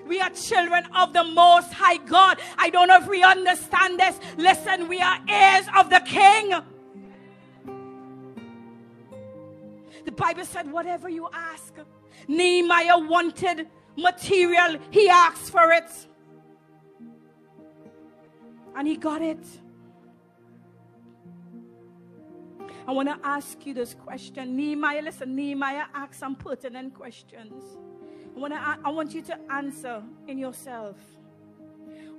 We are children of the Most High God. I don't know if we understand this. Listen, we are heirs of the King. The Bible said, whatever you ask, Nehemiah wanted material, he asked for it. And he got it. I want to ask you this question. Nehemiah, listen, Nehemiah asked some pertinent questions. I want, to, I want you to answer in yourself.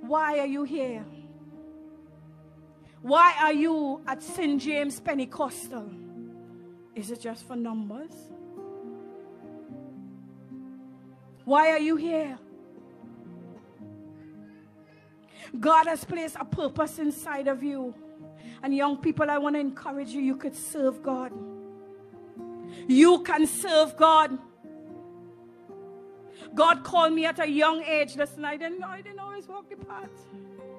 Why are you here? Why are you at St. James Pentecostal? Is it just for numbers? Why are you here? God has placed a purpose inside of you. And young people, I want to encourage you. You could serve God. You can serve God. God called me at a young age. Listen, I didn't, I didn't always walk the path.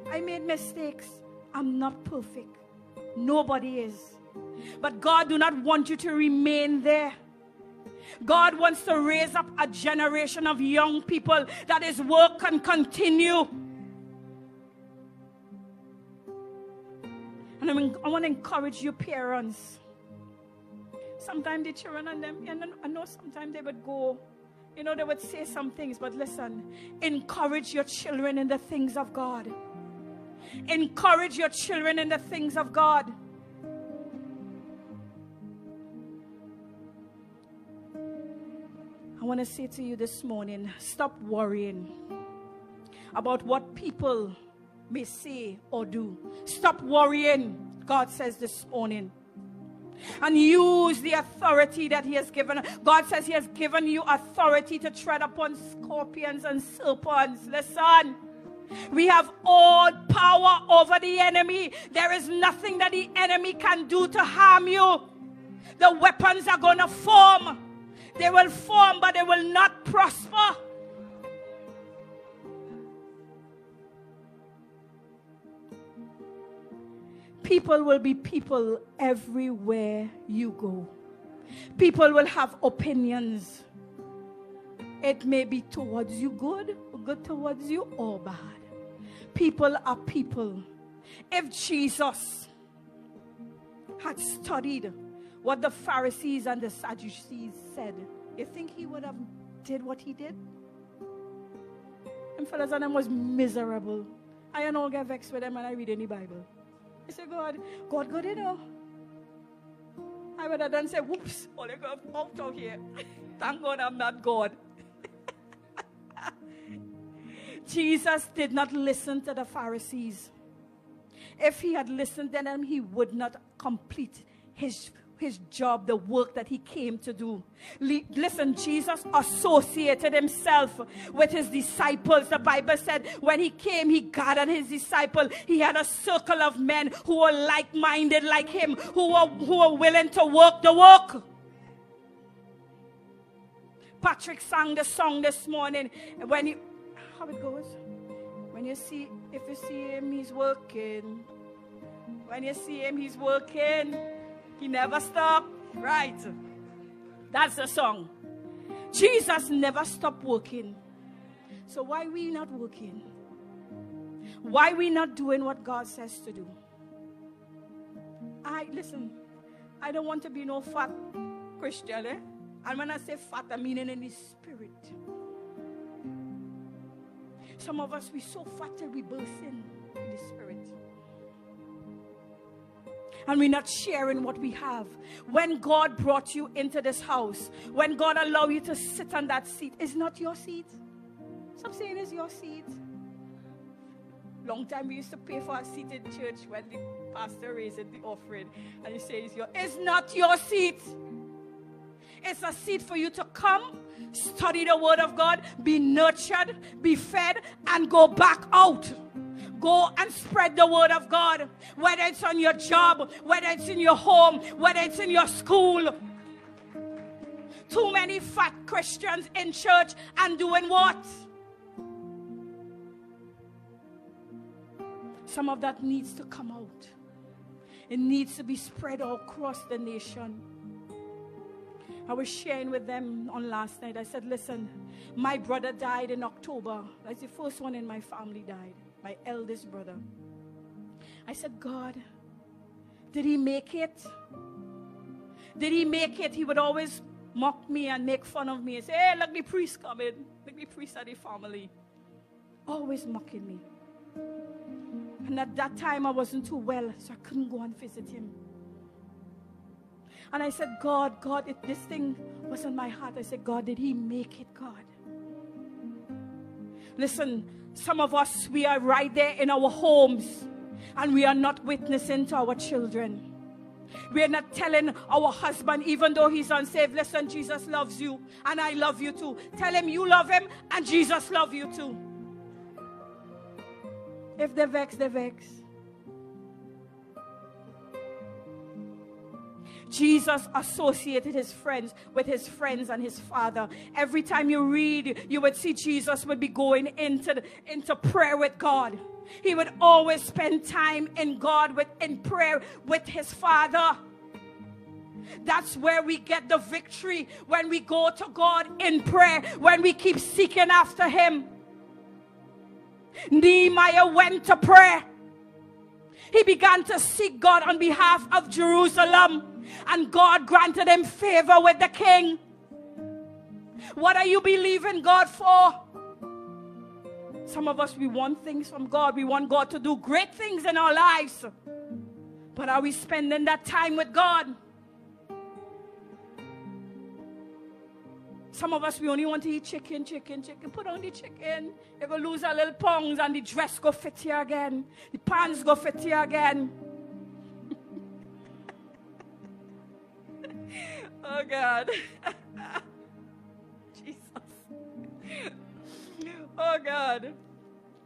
I made mistakes. I'm not perfect. Nobody is. But God do not want you to remain there. God wants to raise up a generation of young people that his work can continue. And I, mean, I want to encourage you, parents. Sometimes the children and them, and I know sometimes they would go, you know, they would say some things, but listen, encourage your children in the things of God. Encourage your children in the things of God. I want to say to you this morning stop worrying about what people may say or do. Stop worrying, God says this morning. And use the authority that He has given. God says He has given you authority to tread upon scorpions and serpents. Listen. We have all power over the enemy. There is nothing that the enemy can do to harm you. The weapons are going to form. They will form, but they will not prosper. People will be people everywhere you go. People will have opinions. It may be towards you good, good towards you, or bad. People are people. If Jesus had studied what the Pharisees and the Sadducees said, you think he would have did what he did? And fellas and them was miserable. I don't get vexed with them when I read any Bible. I say, God, God good, you know. I would have done say, whoops, Holy God, out of here. *laughs* Thank God I'm not God. *laughs* Jesus did not listen to the Pharisees. If he had listened to them, he would not complete his his job, the work that he came to do. listen, Jesus associated himself with his disciples. The Bible said when he came, he gathered his disciples. He had a circle of men who were like minded like him, who were, who were willing to work the work. Patrick sang the song this morning. When you, how it goes? When you see, if you see him, he's working. When you see him, he's working. He never stopped. Right. That's the song. Jesus never stopped working. So why we not working? Why we not doing what God says to do? I listen. I don't want to be no fat Christian. Eh? And when I say fat, I mean in the spirit. Some of us we so fat that we burst in, in the spirit and we're not sharing what we have. When God brought you into this house, when God allowed you to sit on that seat, it's not your seat. Stop saying it's your seat. Long time we used to pay for a seat in church when the pastor raised the offering. And you say it's your it's not your seat. It's a seat for you to come, study the word of God, be nurtured, be fed, and go back out. Go and spread the word of God. Whether it's on your job, whether it's in your home, whether it's in your school. Too many fat Christians in church and doing what? Some of that needs to come out. It needs to be spread all across the nation. I was sharing with them on last night. I said, Listen, my brother died in October. That's the first one in my family died, my eldest brother. I said, God, did he make it? Did he make it? He would always mock me and make fun of me and say, Hey, look, the priest coming. Look, the priest of the family. Always mocking me. And at that time, I wasn't too well, so I couldn't go and visit him. And I said, God, God, if this thing was on my heart, I said, God, did he make it, God? Listen, some of us, we are right there in our homes and we are not witnessing to our children. We are not telling our husband, even though he's unsaved, listen, Jesus loves you and I love you too. Tell him you love him and Jesus love you too. If they vex, they vex. Jesus associated his friends with his friends and his father. Every time you read, you would see Jesus would be going into, into prayer with God. He would always spend time in God with in prayer with his father. That's where we get the victory when we go to God in prayer, when we keep seeking after him. Nehemiah went to prayer. He began to seek God on behalf of Jerusalem, and God granted him favor with the king. What are you believing God for? Some of us, we want things from God. We want God to do great things in our lives. But are we spending that time with God? Some of us, we only want to eat chicken, chicken, chicken. Put on the chicken. You go lose a little pounds and the dress go fit here again. The pants go fit here again. *laughs* oh, God. *laughs* Jesus. Oh, God.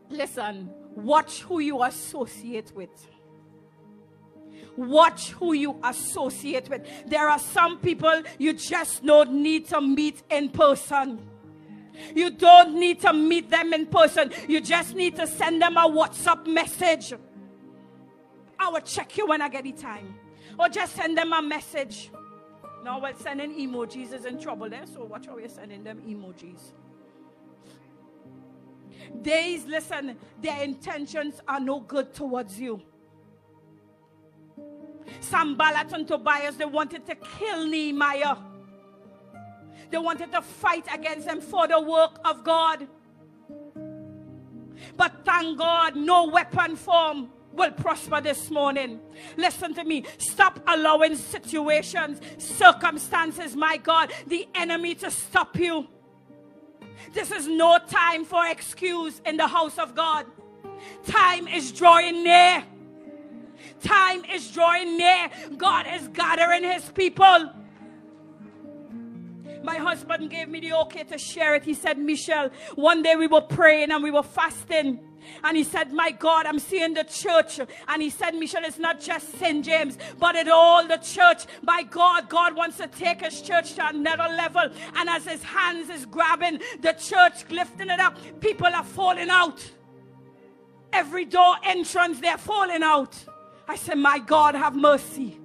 Listen, watch who you associate with. Watch who you associate with. There are some people you just don't need to meet in person. You don't need to meet them in person. You just need to send them a WhatsApp message. I will check you when I get the time. Or just send them a message. No, well, sending emojis is in trouble there, so watch how you're sending them emojis. Days, listen, their intentions are no good towards you. Sanballat and Tobias, they wanted to kill Nehemiah. They wanted to fight against them for the work of God. But thank God, no weapon form will prosper this morning. Listen to me. Stop allowing situations, circumstances, my God, the enemy to stop you. This is no time for excuse in the house of God. Time is drawing near. Time is drawing near. God is gathering his people. My husband gave me the okay to share it. He said, Michelle, one day we were praying and we were fasting. And he said, My God, I'm seeing the church. And he said, Michelle, it's not just St. James, but it all the church. By God, God wants to take his church to another level. And as his hands is grabbing the church, lifting it up, people are falling out. Every door entrance, they're falling out. I said, My God, have mercy.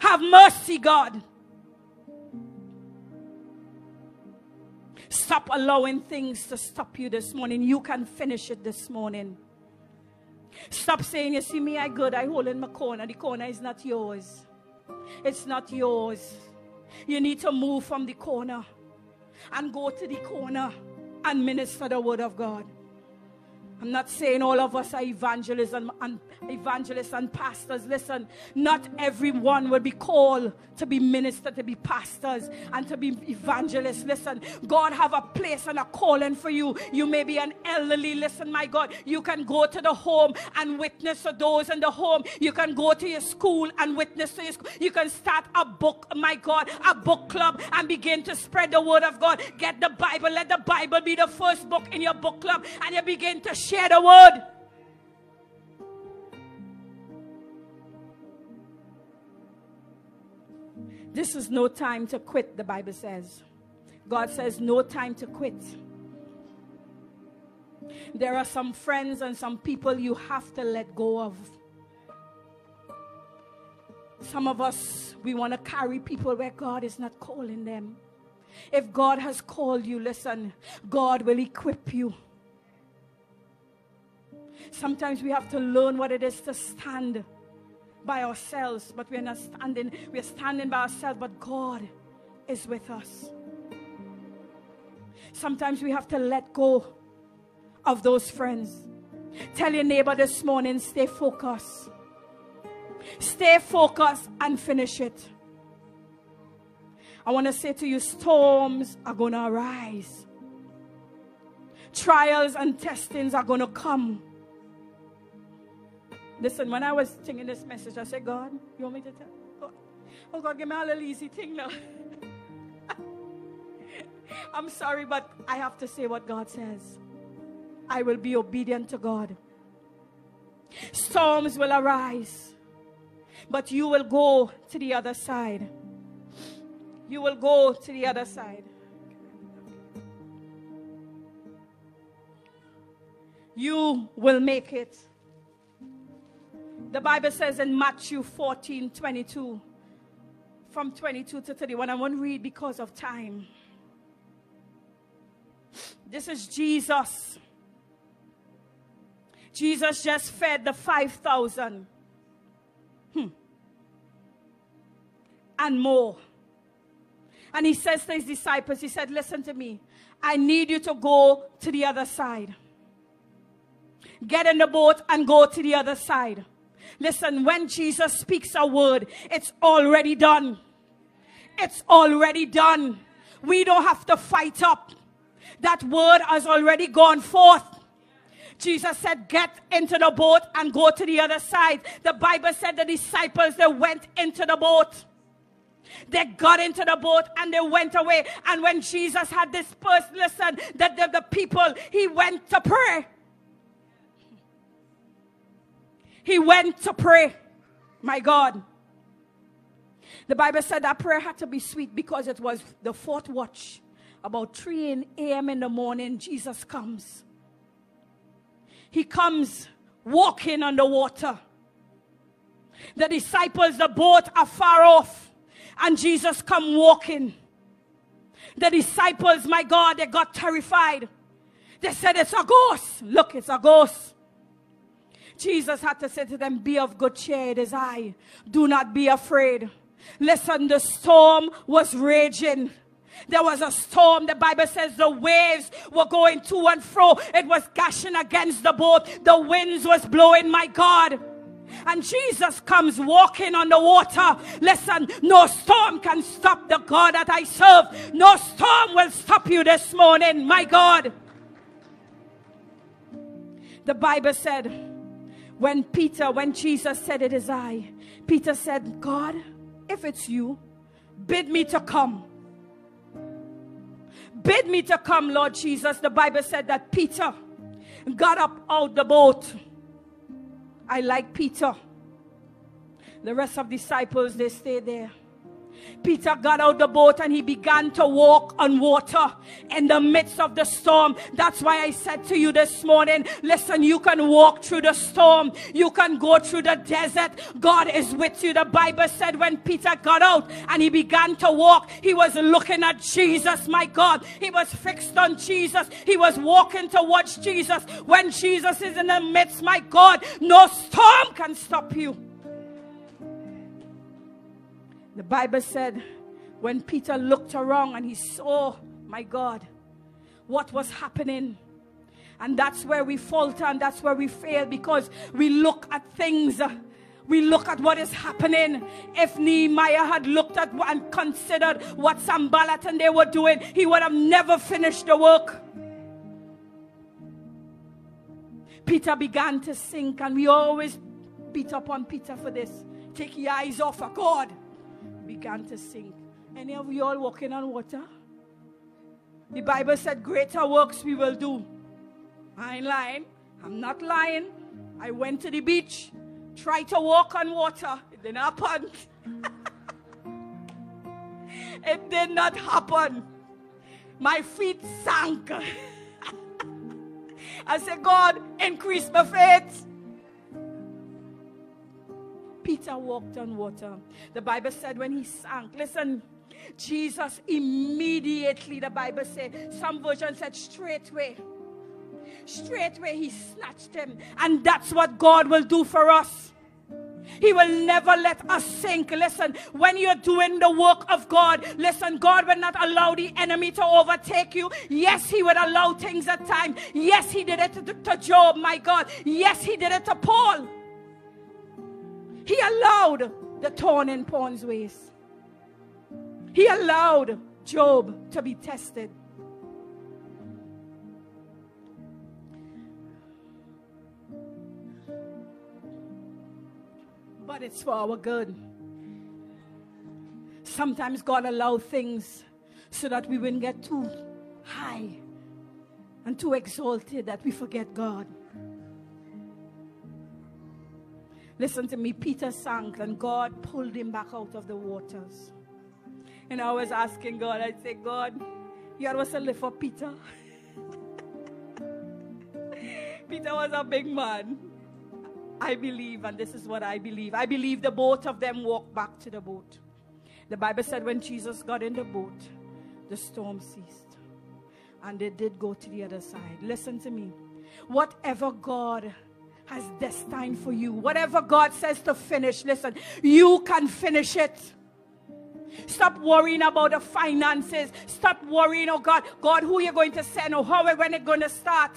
Have mercy, God. Stop allowing things to stop you this morning. You can finish it this morning. Stop saying, You see me, I good. I hold in my corner. The corner is not yours. It's not yours. You need to move from the corner and go to the corner and minister the word of God. I'm not saying all of us are evangelists and, and evangelists and pastors. Listen, not everyone will be called to be ministers, to be pastors, and to be evangelists. Listen, God have a place and a calling for you. You may be an elderly. Listen, my God, you can go to the home and witness to those in the home. You can go to your school and witness to your school. You can start a book, my God, a book club and begin to spread the word of God. Get the Bible. Let the Bible be the first book in your book club, and you begin to share the word. This is no time to quit, the Bible says. God says, no time to quit. There are some friends and some people you have to let go of. Some of us, we want to carry people where God is not calling them. If God has called you, listen, God will equip you. Sometimes we have to learn what it is to stand by ourselves, but we're not standing, we're standing by ourselves, but God is with us. Sometimes we have to let go of those friends. Tell your neighbor this morning, stay focused. Stay focused and finish it. I want to say to you, storms are going to arise. Trials and testings are going to come. Listen, when I was singing this message, I said, God, you want me to tell? Oh, oh God, give me a little easy thing now. *laughs* I'm sorry, but I have to say what God says. I will be obedient to God. Storms will arise, but you will go to the other side. You will go to the other side. You will make it. The Bible says in Matthew 14 22, from 22 to 31. I won't read because of time. This is Jesus. Jesus just fed the 5,000 hmm. and more. And he says to his disciples, He said, Listen to me. I need you to go to the other side. Get in the boat and go to the other side. Listen, when Jesus speaks a word, it's already done. It's already done. We don't have to fight up. That word has already gone forth. Jesus said, Get into the boat and go to the other side. The Bible said the disciples, they went into the boat. They got into the boat and they went away. And when Jesus had dispersed, listen, that the, the people, he went to pray. He went to pray. My God. The Bible said that prayer had to be sweet because it was the fourth watch. About 3 a.m. in the morning, Jesus comes. He comes walking on the water. The disciples, the boat are far off, and Jesus come walking. The disciples, my God, they got terrified. They said, It's a ghost. Look, it's a ghost. Jesus had to say to them, Be of good cheer, it is I. Do not be afraid. Listen, the storm was raging. There was a storm. The Bible says the waves were going to and fro. It was gashing against the boat. The winds was blowing, my God. And Jesus comes walking on the water. Listen, no storm can stop the God that I serve. No storm will stop you this morning, my God. The Bible said, when Peter, when Jesus said, It is I, Peter said, God, if it's you, bid me to come. Bid me to come, Lord Jesus. The Bible said that Peter got up out the boat. I like Peter. The rest of disciples, they stayed there. Peter got out the boat and he began to walk on water in the midst of the storm. That's why I said to you this morning, listen, you can walk through the storm. You can go through the desert. God is with you. The Bible said when Peter got out and he began to walk, he was looking at Jesus, my God. He was fixed on Jesus. He was walking towards Jesus. When Jesus is in the midst, my God, no storm can stop you. The Bible said when Peter looked around and he saw, my God, what was happening. And that's where we falter and that's where we fail because we look at things. we look at what is happening. If Nehemiah had looked at and considered what Sanballat and they were doing, he would have never finished the work. Peter began to sink, and we always beat up on Peter for this. Take your eyes off of God. Began to sink. Any of you all walking on water? The Bible said, Greater works we will do. I ain't lying. I'm not lying. I went to the beach, tried to walk on water. It didn't happen. *laughs* it did not happen. My feet sank. *laughs* I said, God, increase my faith. Peter walked on water. The Bible said when he sank, listen, Jesus immediately, the Bible said, some version said straightway. Straightway he snatched him. And that's what God will do for us. He will never let us sink. Listen, when you're doing the work of God, listen, God will not allow the enemy to overtake you. Yes, He would allow things at times. Yes, He did it to, to Job, my God. Yes, He did it to Paul. He allowed the thorn in Paul's ways. He allowed Job to be tested. But it's for our good. Sometimes God allows things so that we wouldn't get too high and too exalted that we forget God. Listen to me, Peter sank and God pulled him back out of the waters. And I was asking God, I'd say, God, you to live for Peter. *laughs* Peter was a big man. I believe, and this is what I believe. I believe the both of them walked back to the boat. The Bible said when Jesus got in the boat, the storm ceased. And they did go to the other side. Listen to me. Whatever God has destined for you, whatever God says to finish, listen, you can finish it. Stop worrying about the finances. Stop worrying, oh God, God, who you're going to send or how when it's going to start.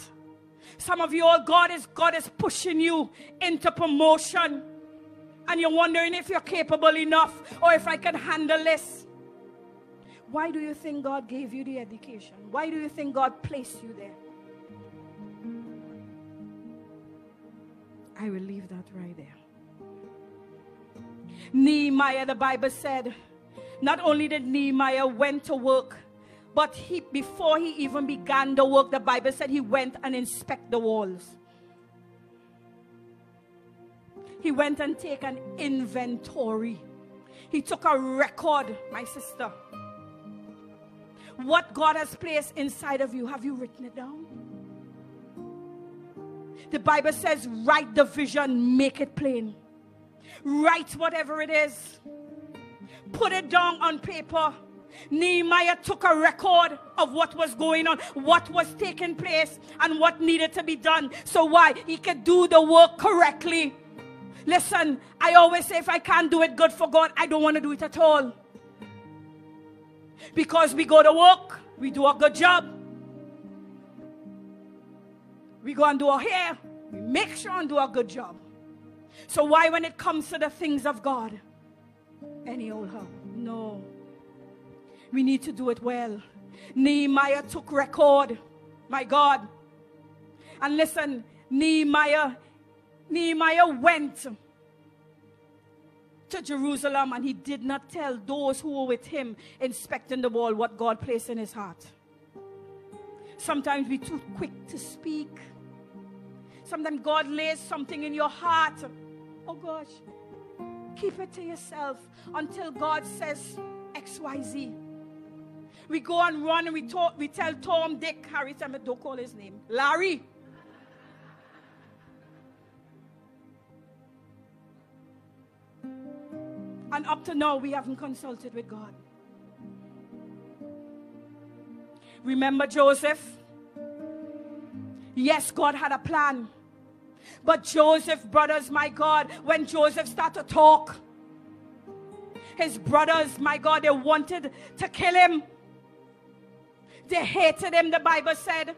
Some of you all, God is God is pushing you into promotion. And you're wondering if you're capable enough or if I can handle this. Why do you think God gave you the education? Why do you think God placed you there? I will leave that right there. Nehemiah, the Bible said, not only did Nehemiah went to work, but he before he even began the work, the Bible said he went and inspect the walls. He went and take an inventory. He took a record, my sister. What God has placed inside of you, have you written it down? The Bible says, write the vision, make it plain. Write whatever it is. Put it down on paper. Nehemiah took a record of what was going on, what was taking place, and what needed to be done. So, why? He could do the work correctly. Listen, I always say if I can't do it good for God, I don't want to do it at all. Because we go to work, we do a good job. We go and do our hair, we make sure and do a good job. So, why, when it comes to the things of God, any old how? No. We need to do it well. Nehemiah took record. My God. And listen, Nehemiah, Nehemiah went to Jerusalem and he did not tell those who were with him inspecting the wall what God placed in his heart. Sometimes we're too quick to speak. Sometimes God lays something in your heart. Oh gosh. Keep it to yourself until God says XYZ. We go and run and we talk, we tell Tom, Dick, Harry, Sam, don't call his name. Larry. And up to now, we haven't consulted with God. Remember Joseph? Yes, God had a plan. But Joseph, brothers, my God, when Joseph started to talk, his brothers, my God, they wanted to kill him. They hated him, the Bible said.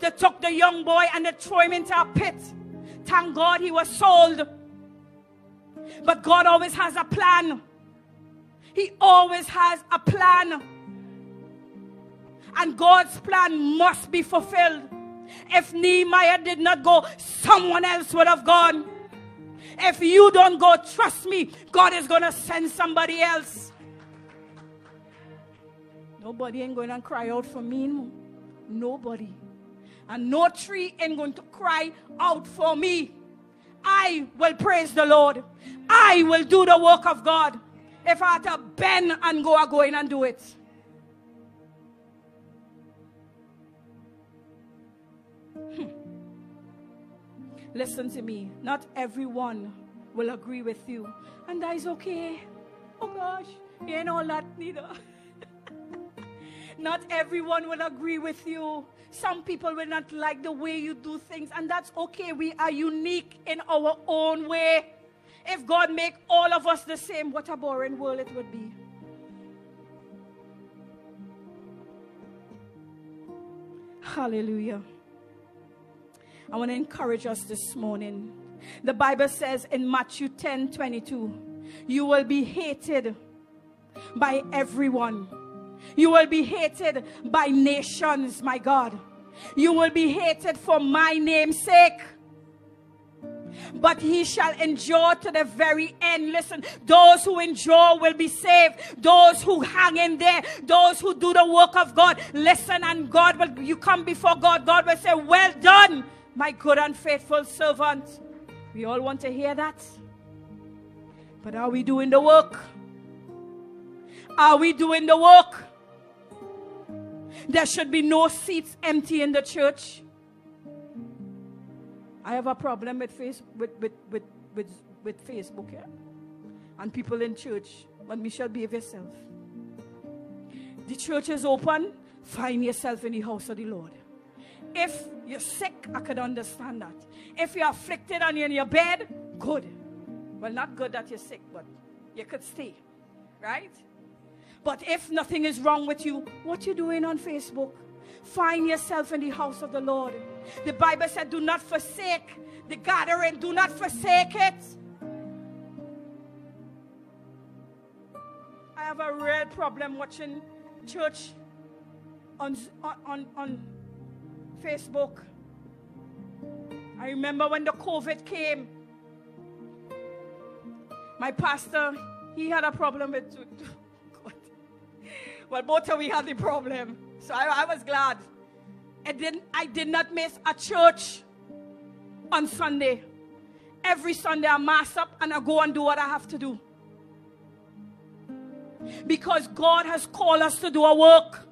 They took the young boy and they threw him into a pit. Thank God he was sold. But God always has a plan. He always has a plan. And God's plan must be fulfilled. If Nehemiah did not go, someone else would have gone. If you don't go, trust me, God is going to send somebody else. Nobody ain't going to cry out for me. no. Nobody. And no tree ain't going to cry out for me. I will praise the Lord. I will do the work of God. If I have to bend and go, I go in and do it. Hmm. Listen to me. Not everyone will agree with you. And that is okay. Oh gosh, you ain't all that neither. *laughs* not everyone will agree with you. Some people will not like the way you do things, and that's okay. We are unique in our own way. If God make all of us the same, what a boring world it would be. Hallelujah. I want to encourage us this morning. The Bible says in Matthew 10 22, you will be hated by everyone. You will be hated by nations, my God. You will be hated for my name's sake. But he shall endure to the very end. Listen, those who endure will be saved. Those who hang in there, those who do the work of God. Listen, and God will, you come before God. God will say, Well done, my good and faithful servant. We all want to hear that. But are we doing the work? Are we doing the work? There should be no seats empty in the church. I have a problem with face with with with with, with Facebook, yeah? And people in church. But Michelle, behave yourself. The church is open. Find yourself in the house of the Lord. If you're sick, I could understand that. If you're afflicted and you're in your bed, good. Well, not good that you're sick, but you could stay. Right? But if nothing is wrong with you, what you doing on Facebook? Find yourself in the house of the Lord. The Bible said, do not forsake the gathering, do not forsake it. I have a real problem watching church on, on, on Facebook. I remember when the COVID came, my pastor, he had a problem with. *laughs* God. Well, both of we had the problem. So I, I was glad. I didn't, I did not miss a church on Sunday. Every Sunday I mass up and I go and do what I have to do. Because God has called us to do a work.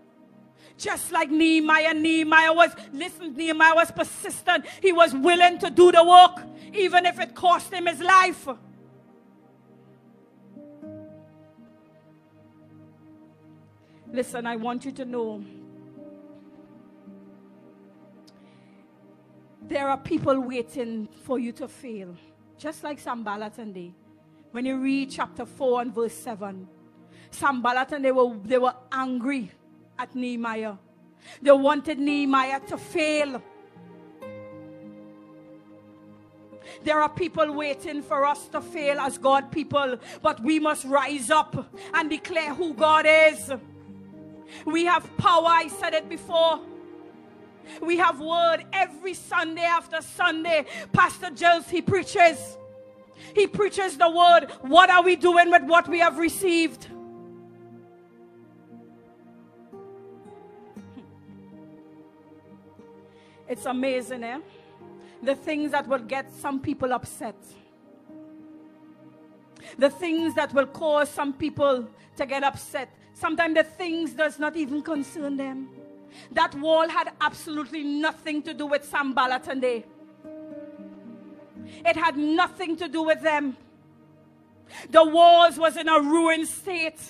Just like Nehemiah, Nehemiah was, listen, Nehemiah was persistent. He was willing to do the work, even if it cost him his life. Listen, I want you to know there are people waiting for you to fail. Just like Sanballat they. When you read chapter 4 and verse 7, Sanballat and they were, they were angry at Nehemiah. They wanted Nehemiah to fail. There are people waiting for us to fail as God people, but we must rise up and declare who God is. We have power, I said it before. We have word every Sunday after Sunday. Pastor Giles, he preaches. He preaches the word. What are we doing with what we have received? It's amazing, eh? The things that will get some people upset. The things that will cause some people to get upset. Sometimes the things does not even concern them. That wall had absolutely nothing to do with Sanballat and they. It had nothing to do with them. The walls was in a ruined state.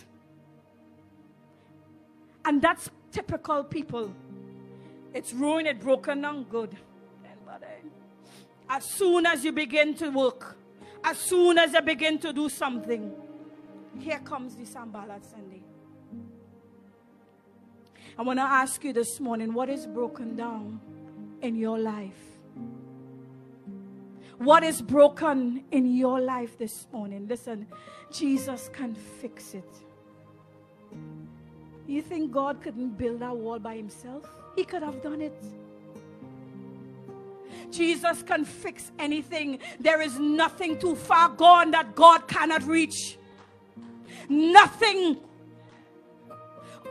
And that's typical people. It's ruined, it's broken down good. As soon as you begin to work, as soon as you begin to do something, here comes the Sanballat Sunday. I want to ask you this morning what is broken down? in your life? What is broken in your life this morning? Listen, Jesus can fix it. You think God couldn't build that wall by himself? He could have done it. Jesus can fix anything. There is nothing too far gone that God cannot reach. Nothing.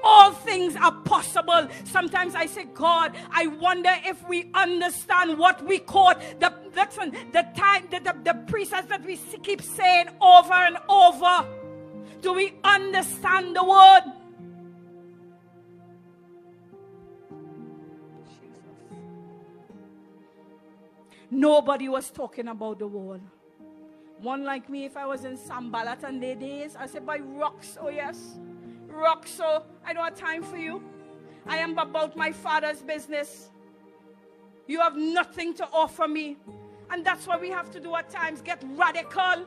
All things are possible. Sometimes I say, God, I wonder if we understand what we call the listen, the time, the, the, the precepts that we keep saying over and over. Do we understand the word? Nobody was talking about the wall. One like me, if I was in Sanballat and their days, I said, by rocks, oh yes. Rocks, so I don't have time for you. I am about my father's business. You have nothing to offer me. And that's what we have to do at times get radical.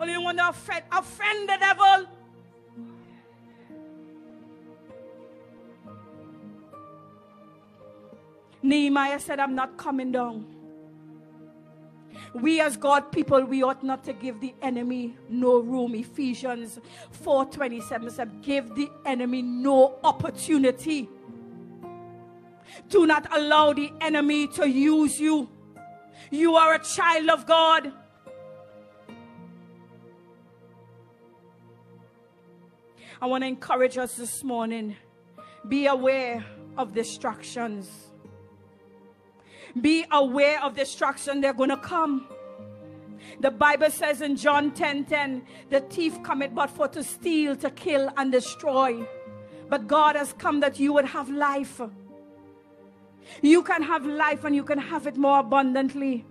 Only you want to offend, offend the devil. Nehemiah said, I'm not coming down. We as God people, we ought not to give the enemy no room. Ephesians 4:27 said, give the enemy no opportunity. Do not allow the enemy to use you. You are a child of God. I want to encourage us this morning. Be aware of distractions. Be aware of destruction. They're going to come. The Bible says in John 10 10, the thief cometh but for to steal, to kill, and destroy. But God has come that you would have life. You can have life and you can have it more abundantly.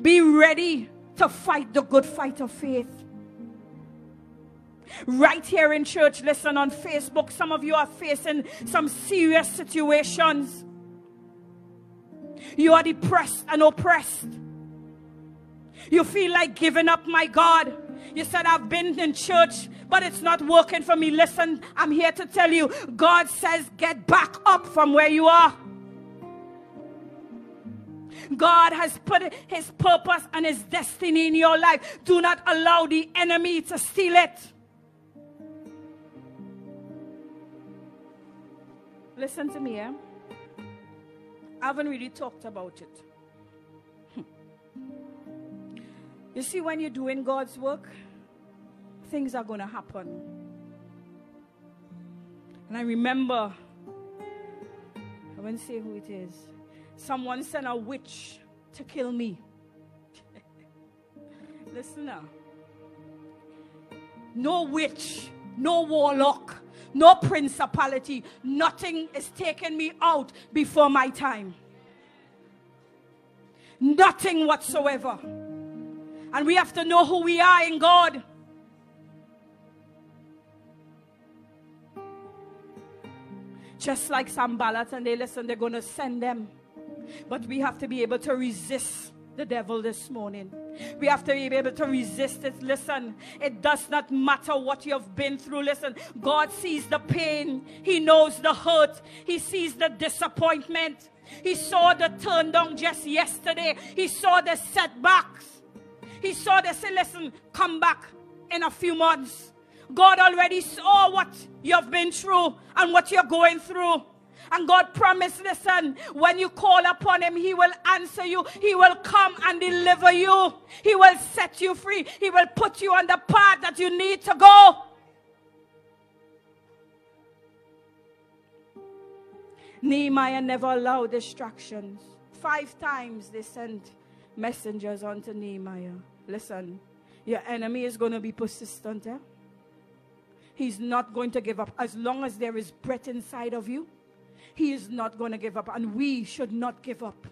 Be ready to fight the good fight of faith. Right here in church, listen on Facebook, some of you are facing some serious situations. You are depressed and oppressed. You feel like giving up, my God. You said, I've been in church, but it's not working for me. Listen, I'm here to tell you God says, get back up from where you are. God has put his purpose and his destiny in your life. Do not allow the enemy to steal it. Listen to me, eh? Haven't really talked about it. Hmm. You see, when you're doing God's work, things are going to happen. And I remember, I won't say who it is, someone sent a witch to kill me. *laughs* Listen now. No witch, no warlock, no principality, nothing is taking me out before my time. Nothing whatsoever. And we have to know who we are in God. Just like Sanballat and they listen, they're going to send them. But we have to be able to resist the devil this morning. We have to be able to resist it. Listen, it does not matter what you've been through. Listen, God sees the pain, He knows the hurt, He sees the disappointment. He saw the turn down just yesterday, He saw the setbacks. He saw the say, listen, come back in a few months. God already saw what you've been through and what you're going through. And God promised, listen, when you call upon Him, He will answer you. He will come and deliver you. He will set you free. He will put you on the path that you need to go. Nehemiah never allowed distractions. Five times they sent messengers unto Nehemiah. Listen, your enemy is going to be persistent. Eh? He's not going to give up. As long as there is breath inside of you, he is not going to give up. And we should not give up.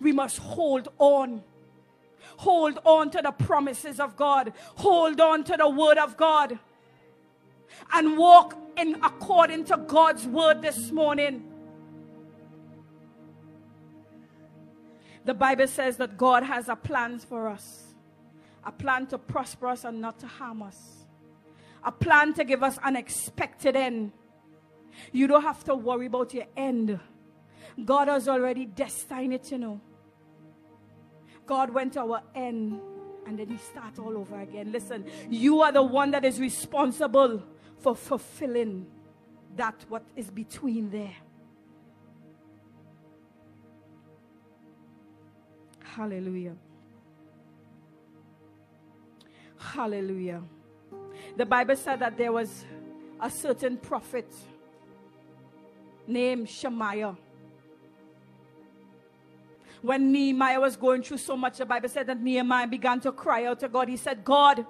We must hold on. Hold on to the promises of God. Hold on to the word of God. And walk in according to God's word this morning. The Bible says that God has a plan for us a plan to prosper us and not to harm us, a plan to give us an expected end. You don't have to worry about your end. God has already destined it, you know. God went to our end and then he start all over again. Listen, you are the one that is responsible for fulfilling that what is between there. Hallelujah. Hallelujah. The Bible said that there was a certain prophet named Shemaiah. When Nehemiah was going through so much, the Bible said that Nehemiah began to cry out to God. He said, God,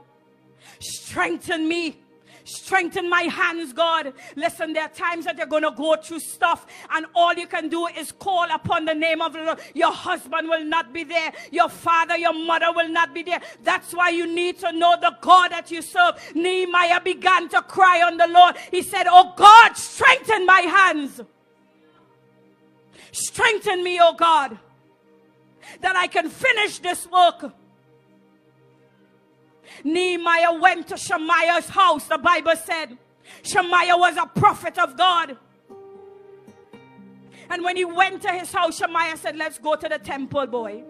strengthen me. Strengthen my hands, God. Listen, there are times that you're going to go through stuff, and all you can do is call upon the name of the Lord. Your husband will not be there, your father, your mother will not be there. That's why you need to know the God that you serve. Nehemiah began to cry on the Lord. He said, Oh God, strengthen my hands. Strengthen me, oh God, that I can finish this work. Nehemiah went to Shemaiah's house, the Bible said. Shemaiah was a prophet of God. And when he went to his house, Shemaiah said, Let's go to the temple, boy.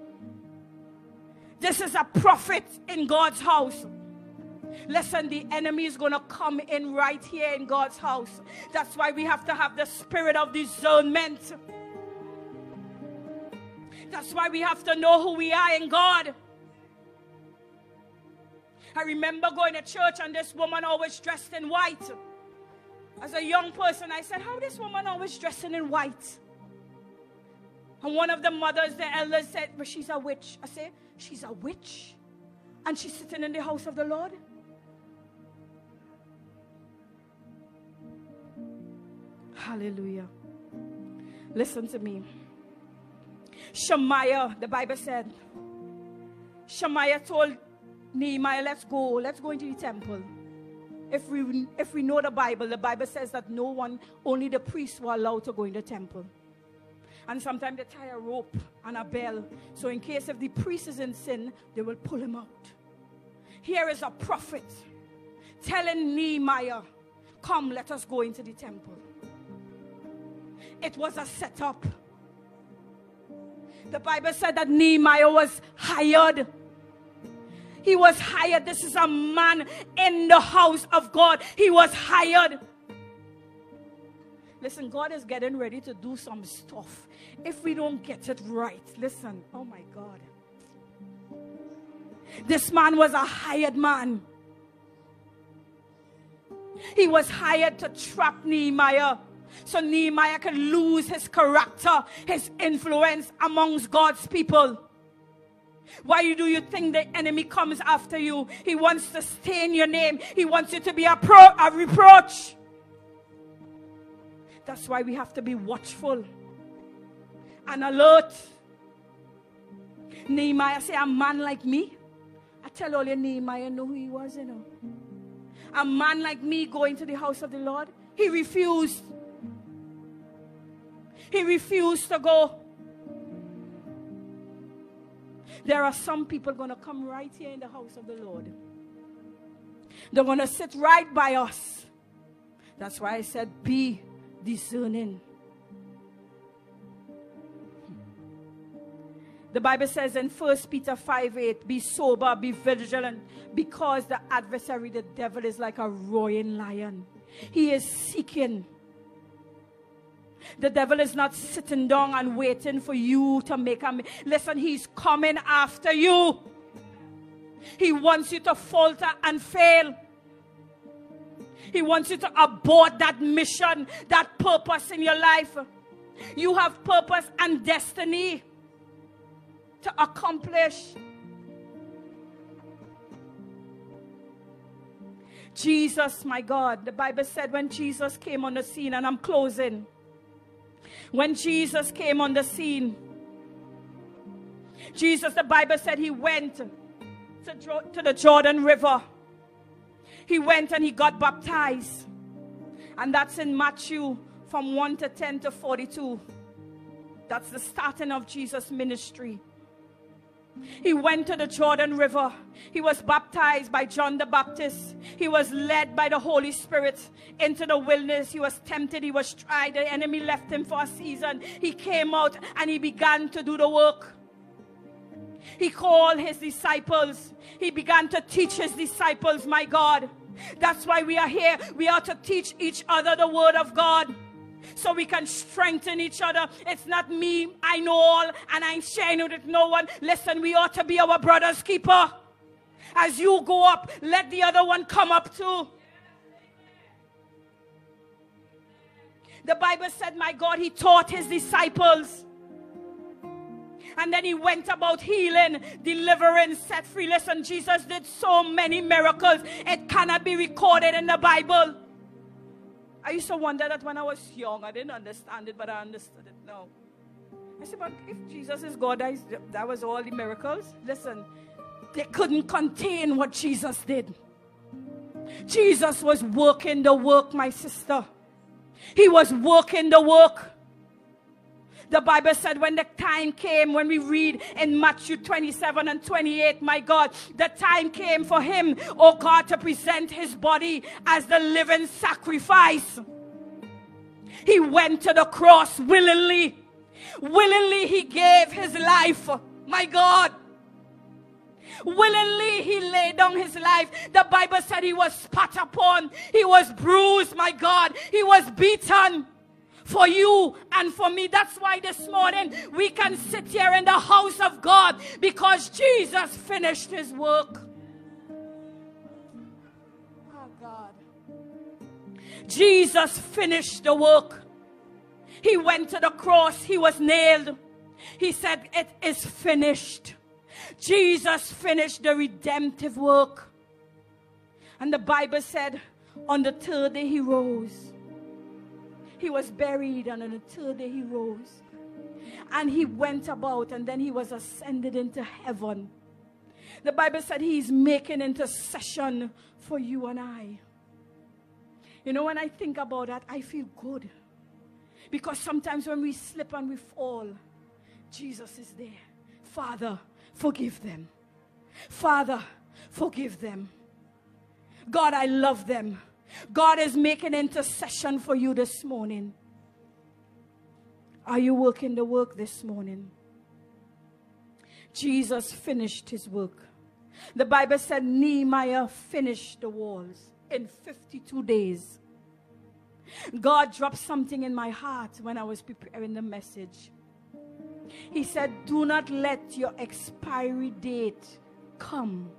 This is a prophet in God's house. Listen, the enemy is going to come in right here in God's house. That's why we have to have the spirit of discernment. That's why we have to know who we are in God. I remember going to church and this woman always dressed in white. As a young person, I said, How this woman always dressing in white? And one of the mothers, the elders said, But she's a witch. I said, She's a witch. And she's sitting in the house of the Lord. Hallelujah. Listen to me. Shemaiah, the Bible said, Shemaiah told Nehemiah, let's go, let's go into the temple. If we, if we know the Bible, the Bible says that no one, only the priests were allowed to go in the temple. And sometimes they tie a rope and a bell. So in case if the priest is in sin, they will pull him out. Here is a prophet telling Nehemiah, come, let us go into the temple. It was a setup. The Bible said that Nehemiah was hired he was hired. This is a man in the house of God. He was hired. Listen, God is getting ready to do some stuff. If we don't get it right, listen, oh my God. This man was a hired man. He was hired to trap Nehemiah so Nehemiah could lose his character, his influence amongst God's people. Why do you think the enemy comes after you? He wants to stain your name. He wants you to be a, pro- a reproach. That's why we have to be watchful and alert. Nehemiah say, a man like me. I tell all you, Nehemiah know who he was, you know. A man like me going to the house of the Lord. He refused. He refused to go. There are some people going to come right here in the house of the Lord. They're going to sit right by us. That's why I said, be discerning. The Bible says in 1 Peter 5 8, be sober, be vigilant, because the adversary, the devil, is like a roaring lion. He is seeking the devil is not sitting down and waiting for you to make a. Listen, he's coming after you. He wants you to falter and fail. He wants you to abort that mission, that purpose in your life. You have purpose and destiny to accomplish. Jesus, my God, the Bible said when Jesus came on the scene, and I'm closing. When Jesus came on the scene, Jesus, the Bible said he went to, to the Jordan River. He went and he got baptized. And that's in Matthew from 1 to 10 to 42. That's the starting of Jesus' ministry. He went to the Jordan River. He was baptized by John the Baptist. He was led by the Holy Spirit into the wilderness. He was tempted. He was tried. The enemy left him for a season. He came out and he began to do the work. He called his disciples. He began to teach his disciples, my God. That's why we are here. We are to teach each other the word of God so we can strengthen each other. It's not me, I know all, and I'm sharing it with no one. Listen, we ought to be our brother's keeper. As you go up, let the other one come up too. The Bible said, My God, He taught His disciples. And then he went about healing, delivering, set free. Listen, Jesus did so many miracles. It cannot be recorded in the Bible. I used to wonder that when I was young, I didn't understand it, but I understood it now. I said, but if Jesus is God, is, that was all the miracles. Listen, they couldn't contain what Jesus did. Jesus was working the work, my sister. He was working the work. The Bible said when the time came, when we read in Matthew 27 and 28, my God, the time came for him, oh God, to present his body as the living sacrifice. He went to the cross willingly. Willingly, he gave his life. My God. Willingly, he laid down his life. The Bible said he was spat upon, he was bruised, my God, he was beaten for you and for me. That's why this morning we can sit here in the house of God because Jesus finished his work. Oh God. Jesus finished the work. He went to the cross, he was nailed. He said, It is finished. Jesus finished the redemptive work. And the Bible said, On the third day he rose. He was buried, and on the third day he rose. And he went about, and then he was ascended into heaven. The Bible said he's making intercession for you and I. You know, when I think about that, I feel good. Because sometimes when we slip and we fall, Jesus is there. Father, forgive them. Father, forgive them. God, I love them. God is making intercession for you this morning. Are you working the work this morning? Jesus finished his work. The Bible said Nehemiah finished the walls in 52 days. God dropped something in my heart when I was preparing the message. He said, Do not let your expiry date come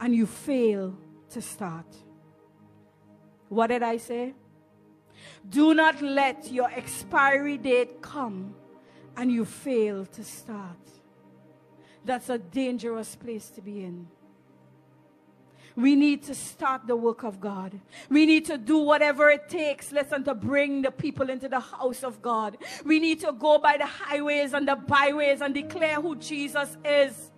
and you fail to start. What did I say? Do not let your expiry date come and you fail to start. That's a dangerous place to be in. We need to start the work of God. We need to do whatever it takes, listen, to bring the people into the house of God. We need to go by the highways and the byways and declare who Jesus is.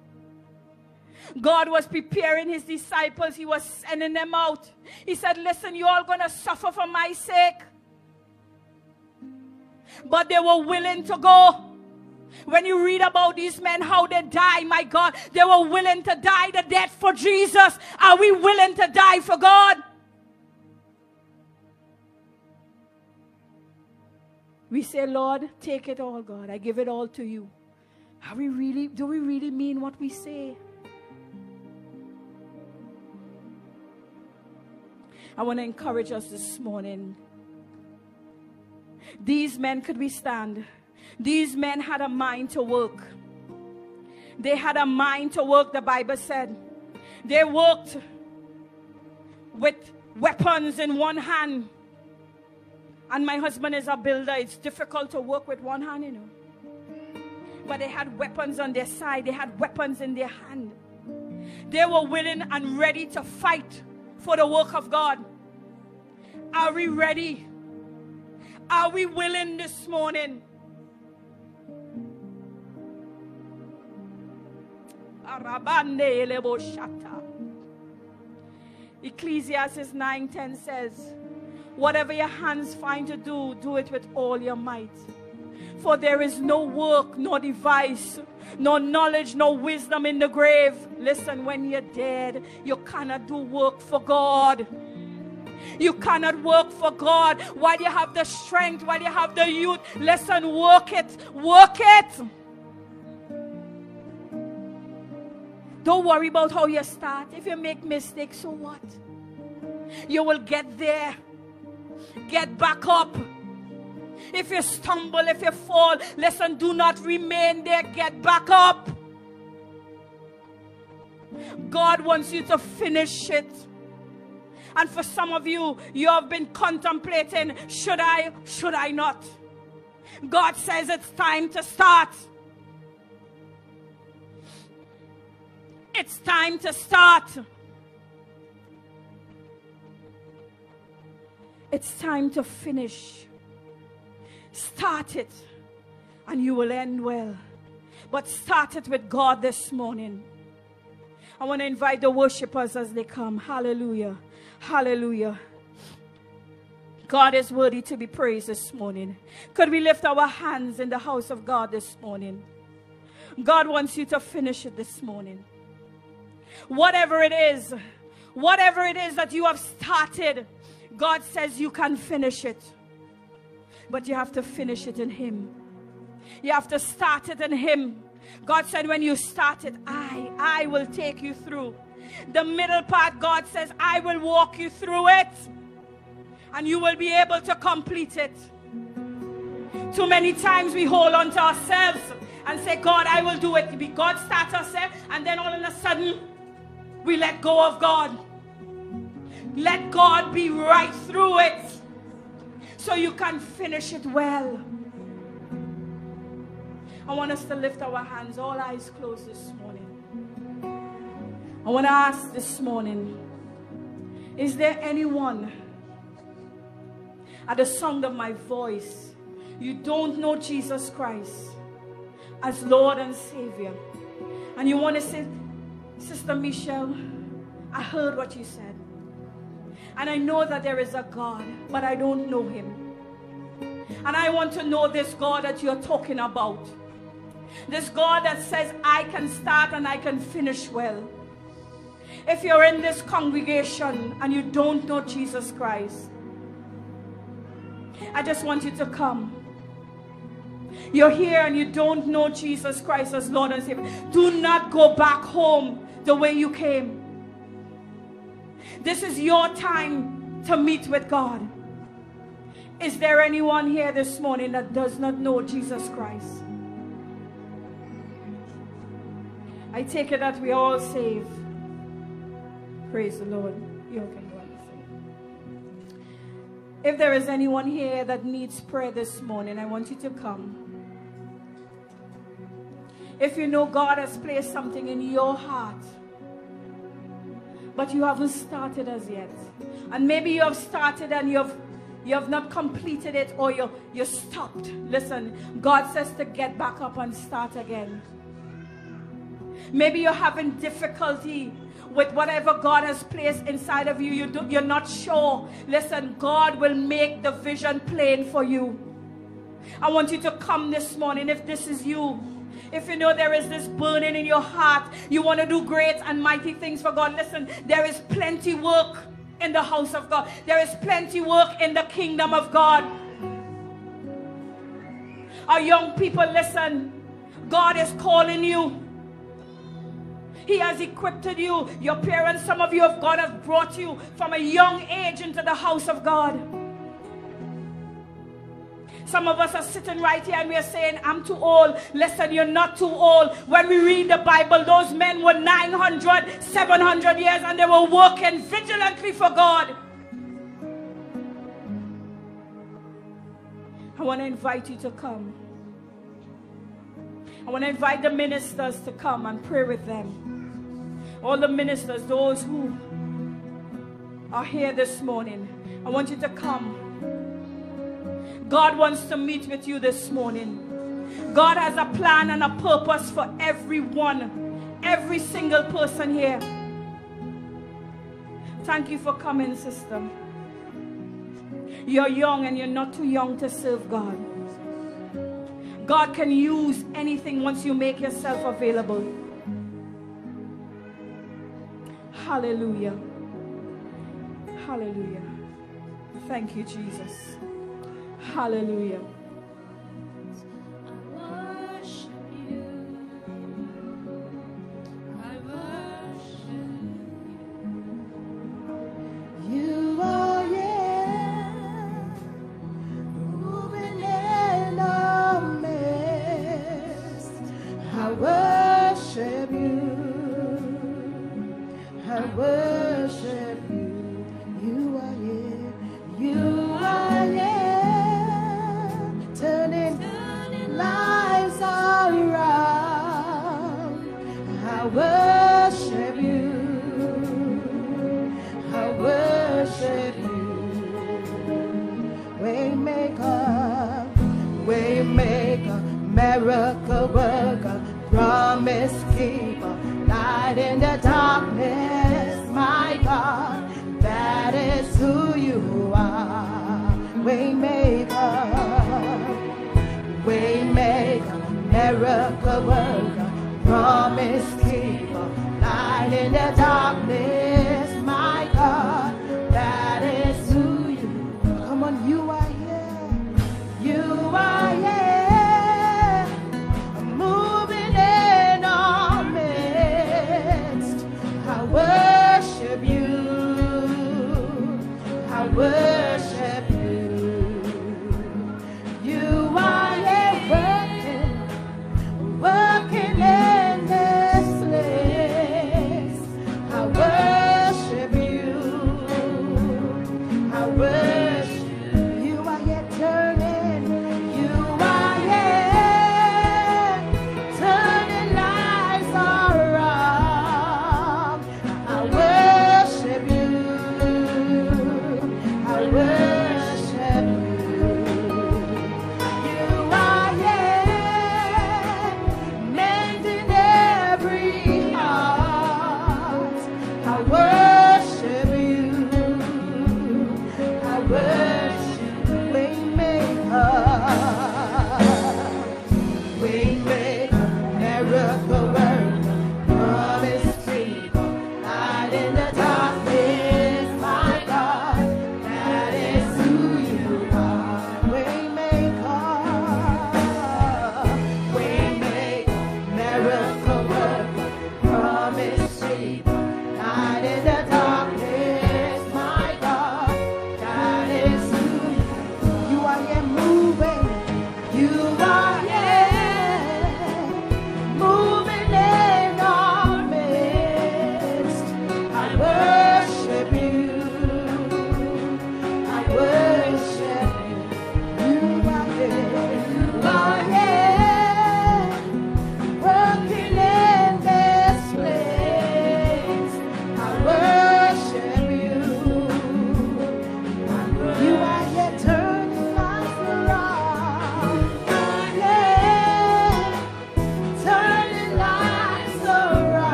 God was preparing his disciples, he was sending them out. He said, Listen, you're all going to suffer for my sake. But they were willing to go. When you read about these men, how they die, my God, they were willing to die the death for Jesus. Are we willing to die for God? We say, Lord, take it all, God. I give it all to you. Are we really, do we really mean what we say? I want to encourage us this morning. These men could we stand? These men had a mind to work. They had a mind to work, the Bible said. They worked with weapons in one hand. And my husband is a builder. It's difficult to work with one hand, you know. But they had weapons on their side, they had weapons in their hand. They were willing and ready to fight for the work of God. Are we ready? Are we willing this morning? Ecclesiastes 9:10 says, Whatever your hands find to do, do it with all your might. For there is no work, nor device, no knowledge, no wisdom in the grave. Listen, when you're dead, you cannot do work for God. You cannot work for God while you have the strength, while you have the youth. Listen, work it, work it. Don't worry about how you start. If you make mistakes, so what? You will get there. Get back up. If you stumble, if you fall, listen, do not remain there. Get back up. God wants you to finish it. And for some of you, you have been contemplating should I, should I not? God says it's time to start. It's time to start. It's time to finish. Start it, and you will end well. But start it with God this morning. I want to invite the worshipers as they come. Hallelujah. Hallelujah. God is worthy to be praised this morning. Could we lift our hands in the house of God this morning? God wants you to finish it this morning. Whatever it is, whatever it is that you have started, God says you can finish it. But you have to finish it in Him. You have to start it in Him. God said, when you start it, I, I will take you through. The middle part, God says, I will walk you through it. And you will be able to complete it. Too many times we hold on to ourselves and say, God, I will do it. God starts us and then all of a sudden, we let go of God. Let God be right through it so you can finish it well. I want us to lift our hands, all eyes closed this morning. I want to ask this morning Is there anyone at the sound of my voice you don't know Jesus Christ as Lord and Savior? And you want to say, Sister Michelle, I heard what you said. And I know that there is a God, but I don't know him. And I want to know this God that you're talking about. This God that says, I can start and I can finish well. If you're in this congregation and you don't know Jesus Christ, I just want you to come. You're here and you don't know Jesus Christ as Lord and Savior. Do not go back home the way you came. This is your time to meet with God. Is there anyone here this morning that does not know Jesus Christ? I take it that we all saved. Praise the Lord. You go. If there is anyone here that needs prayer this morning, I want you to come. If you know God has placed something in your heart, but you haven't started as yet, and maybe you have started and you have you have not completed it or you you stopped. Listen, God says to get back up and start again. Maybe you're having difficulty with whatever God has placed inside of you. you do, you're not sure. Listen, God will make the vision plain for you. I want you to come this morning if this is you. If you know there is this burning in your heart, you want to do great and mighty things for God. Listen, there is plenty work in the house of God. There is plenty work in the kingdom of God. Our young people, listen. God is calling you. He has equipped you. Your parents, some of you of God have brought you from a young age into the house of God. Some of us are sitting right here and we are saying, I'm too old. Listen, you're not too old. When we read the Bible, those men were 900, 700 years and they were working vigilantly for God. I want to invite you to come. I want to invite the ministers to come and pray with them. All the ministers, those who are here this morning, I want you to come. God wants to meet with you this morning. God has a plan and a purpose for everyone, every single person here. Thank you for coming, sister. You're young and you're not too young to serve God. God can use anything once you make yourself available. Hallelujah. Hallelujah. Thank you, Jesus. Hallelujah.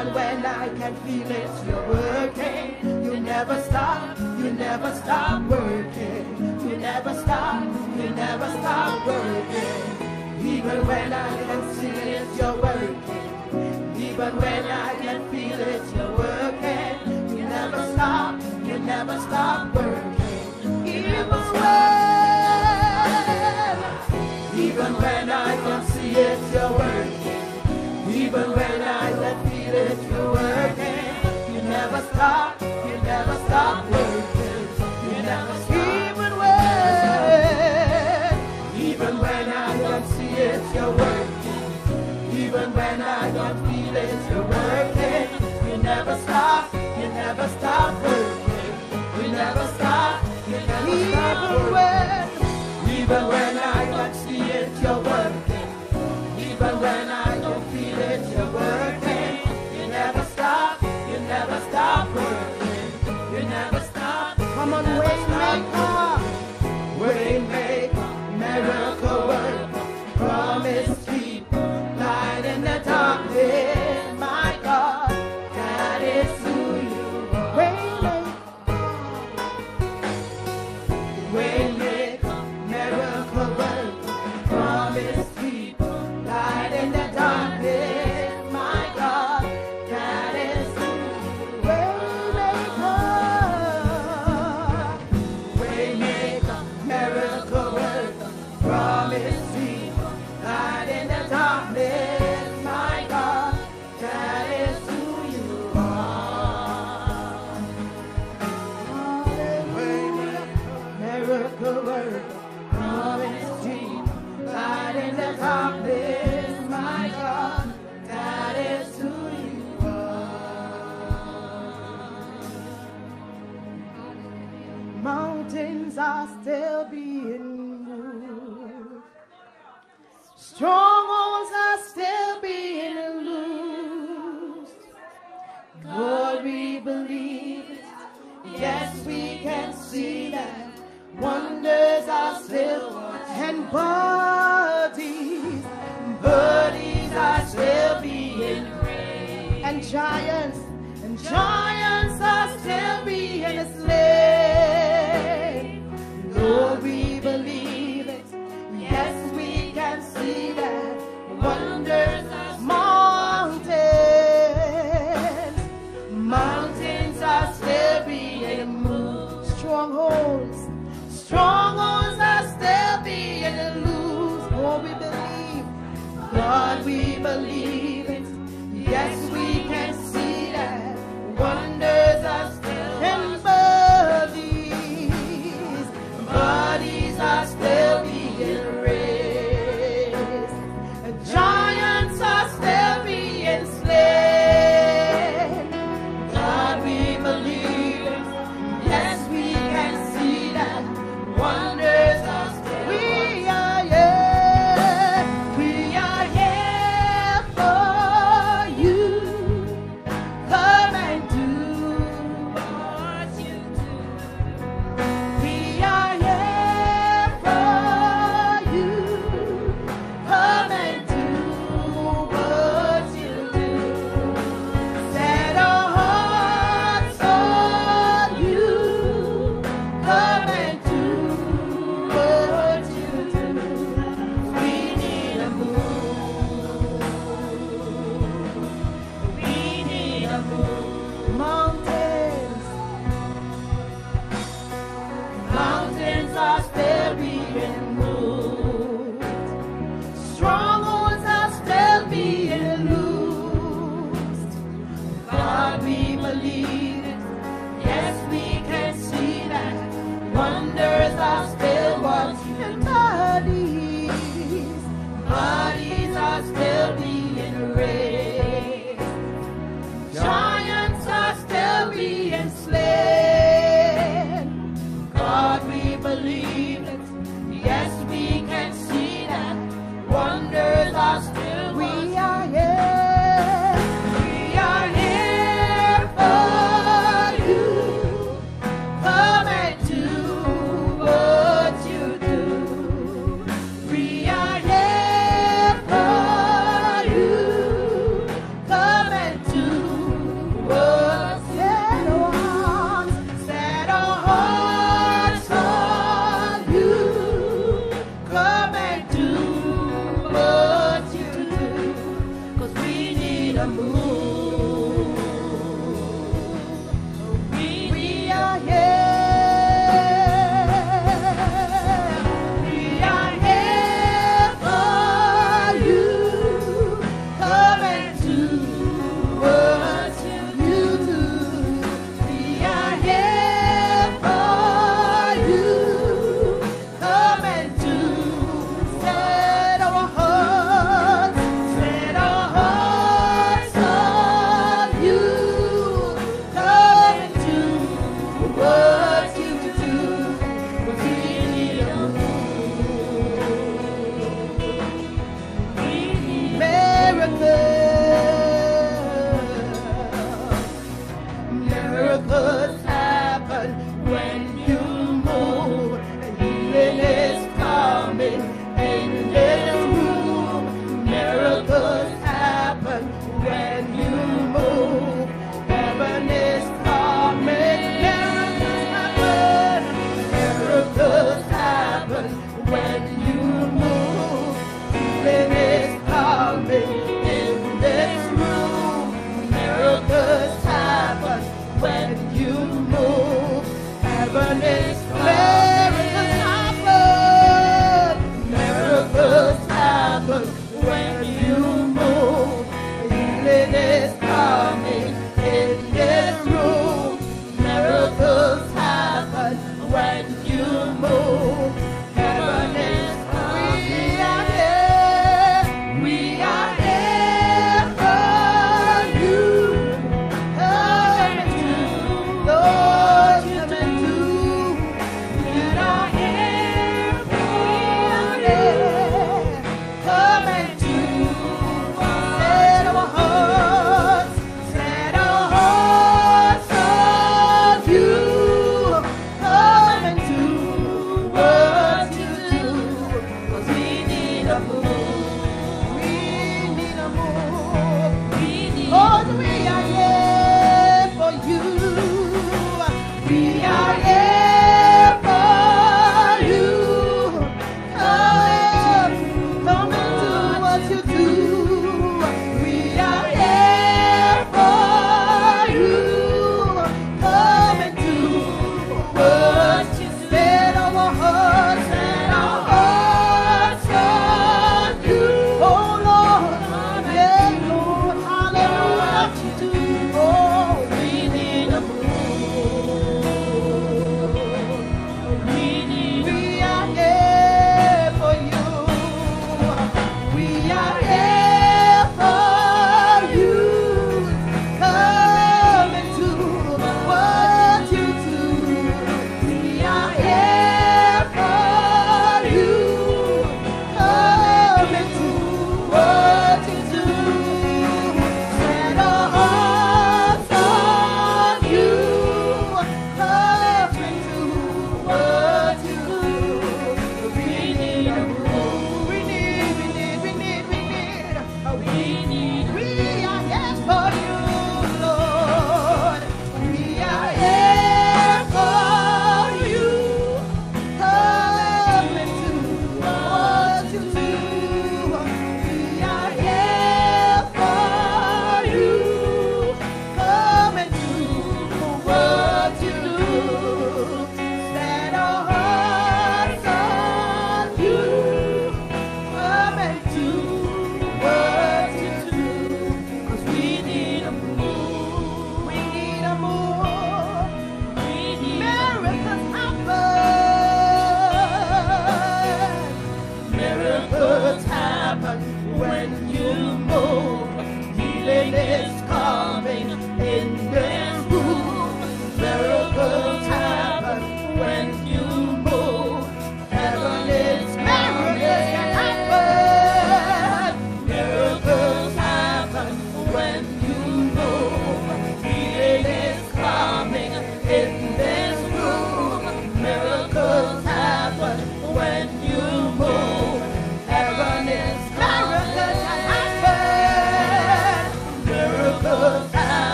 even when I can feel it, you're working. You never stop, you never stop working. You never stop, you never stop working. Even when I stop, you never stop working. We never stop, you never even stop working. When, even when I don't see it, you're working. Even when I don't feel it, you're working. You never stop, you never stop working. You never stop. Come on, Waymaker, Waymaker, miracle work, promise.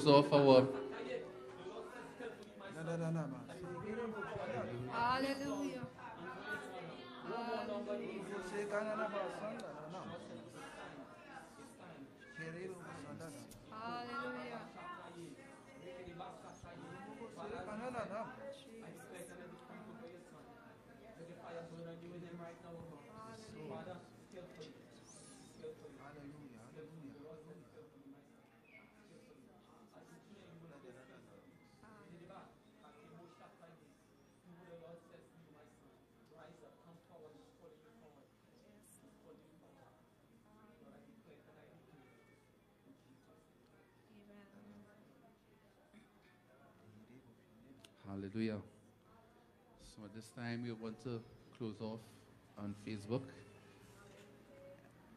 Close off our Hallelujah. Hallelujah. Time, we want to close off on Facebook.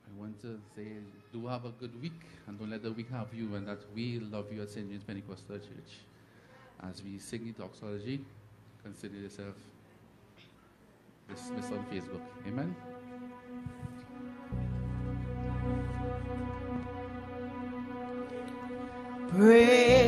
I want to say, do have a good week, and don't let the week have you, and that we love you at St. James Pentecostal Church. As we sing the doxology, consider yourself dismissed on Facebook. Amen. Praise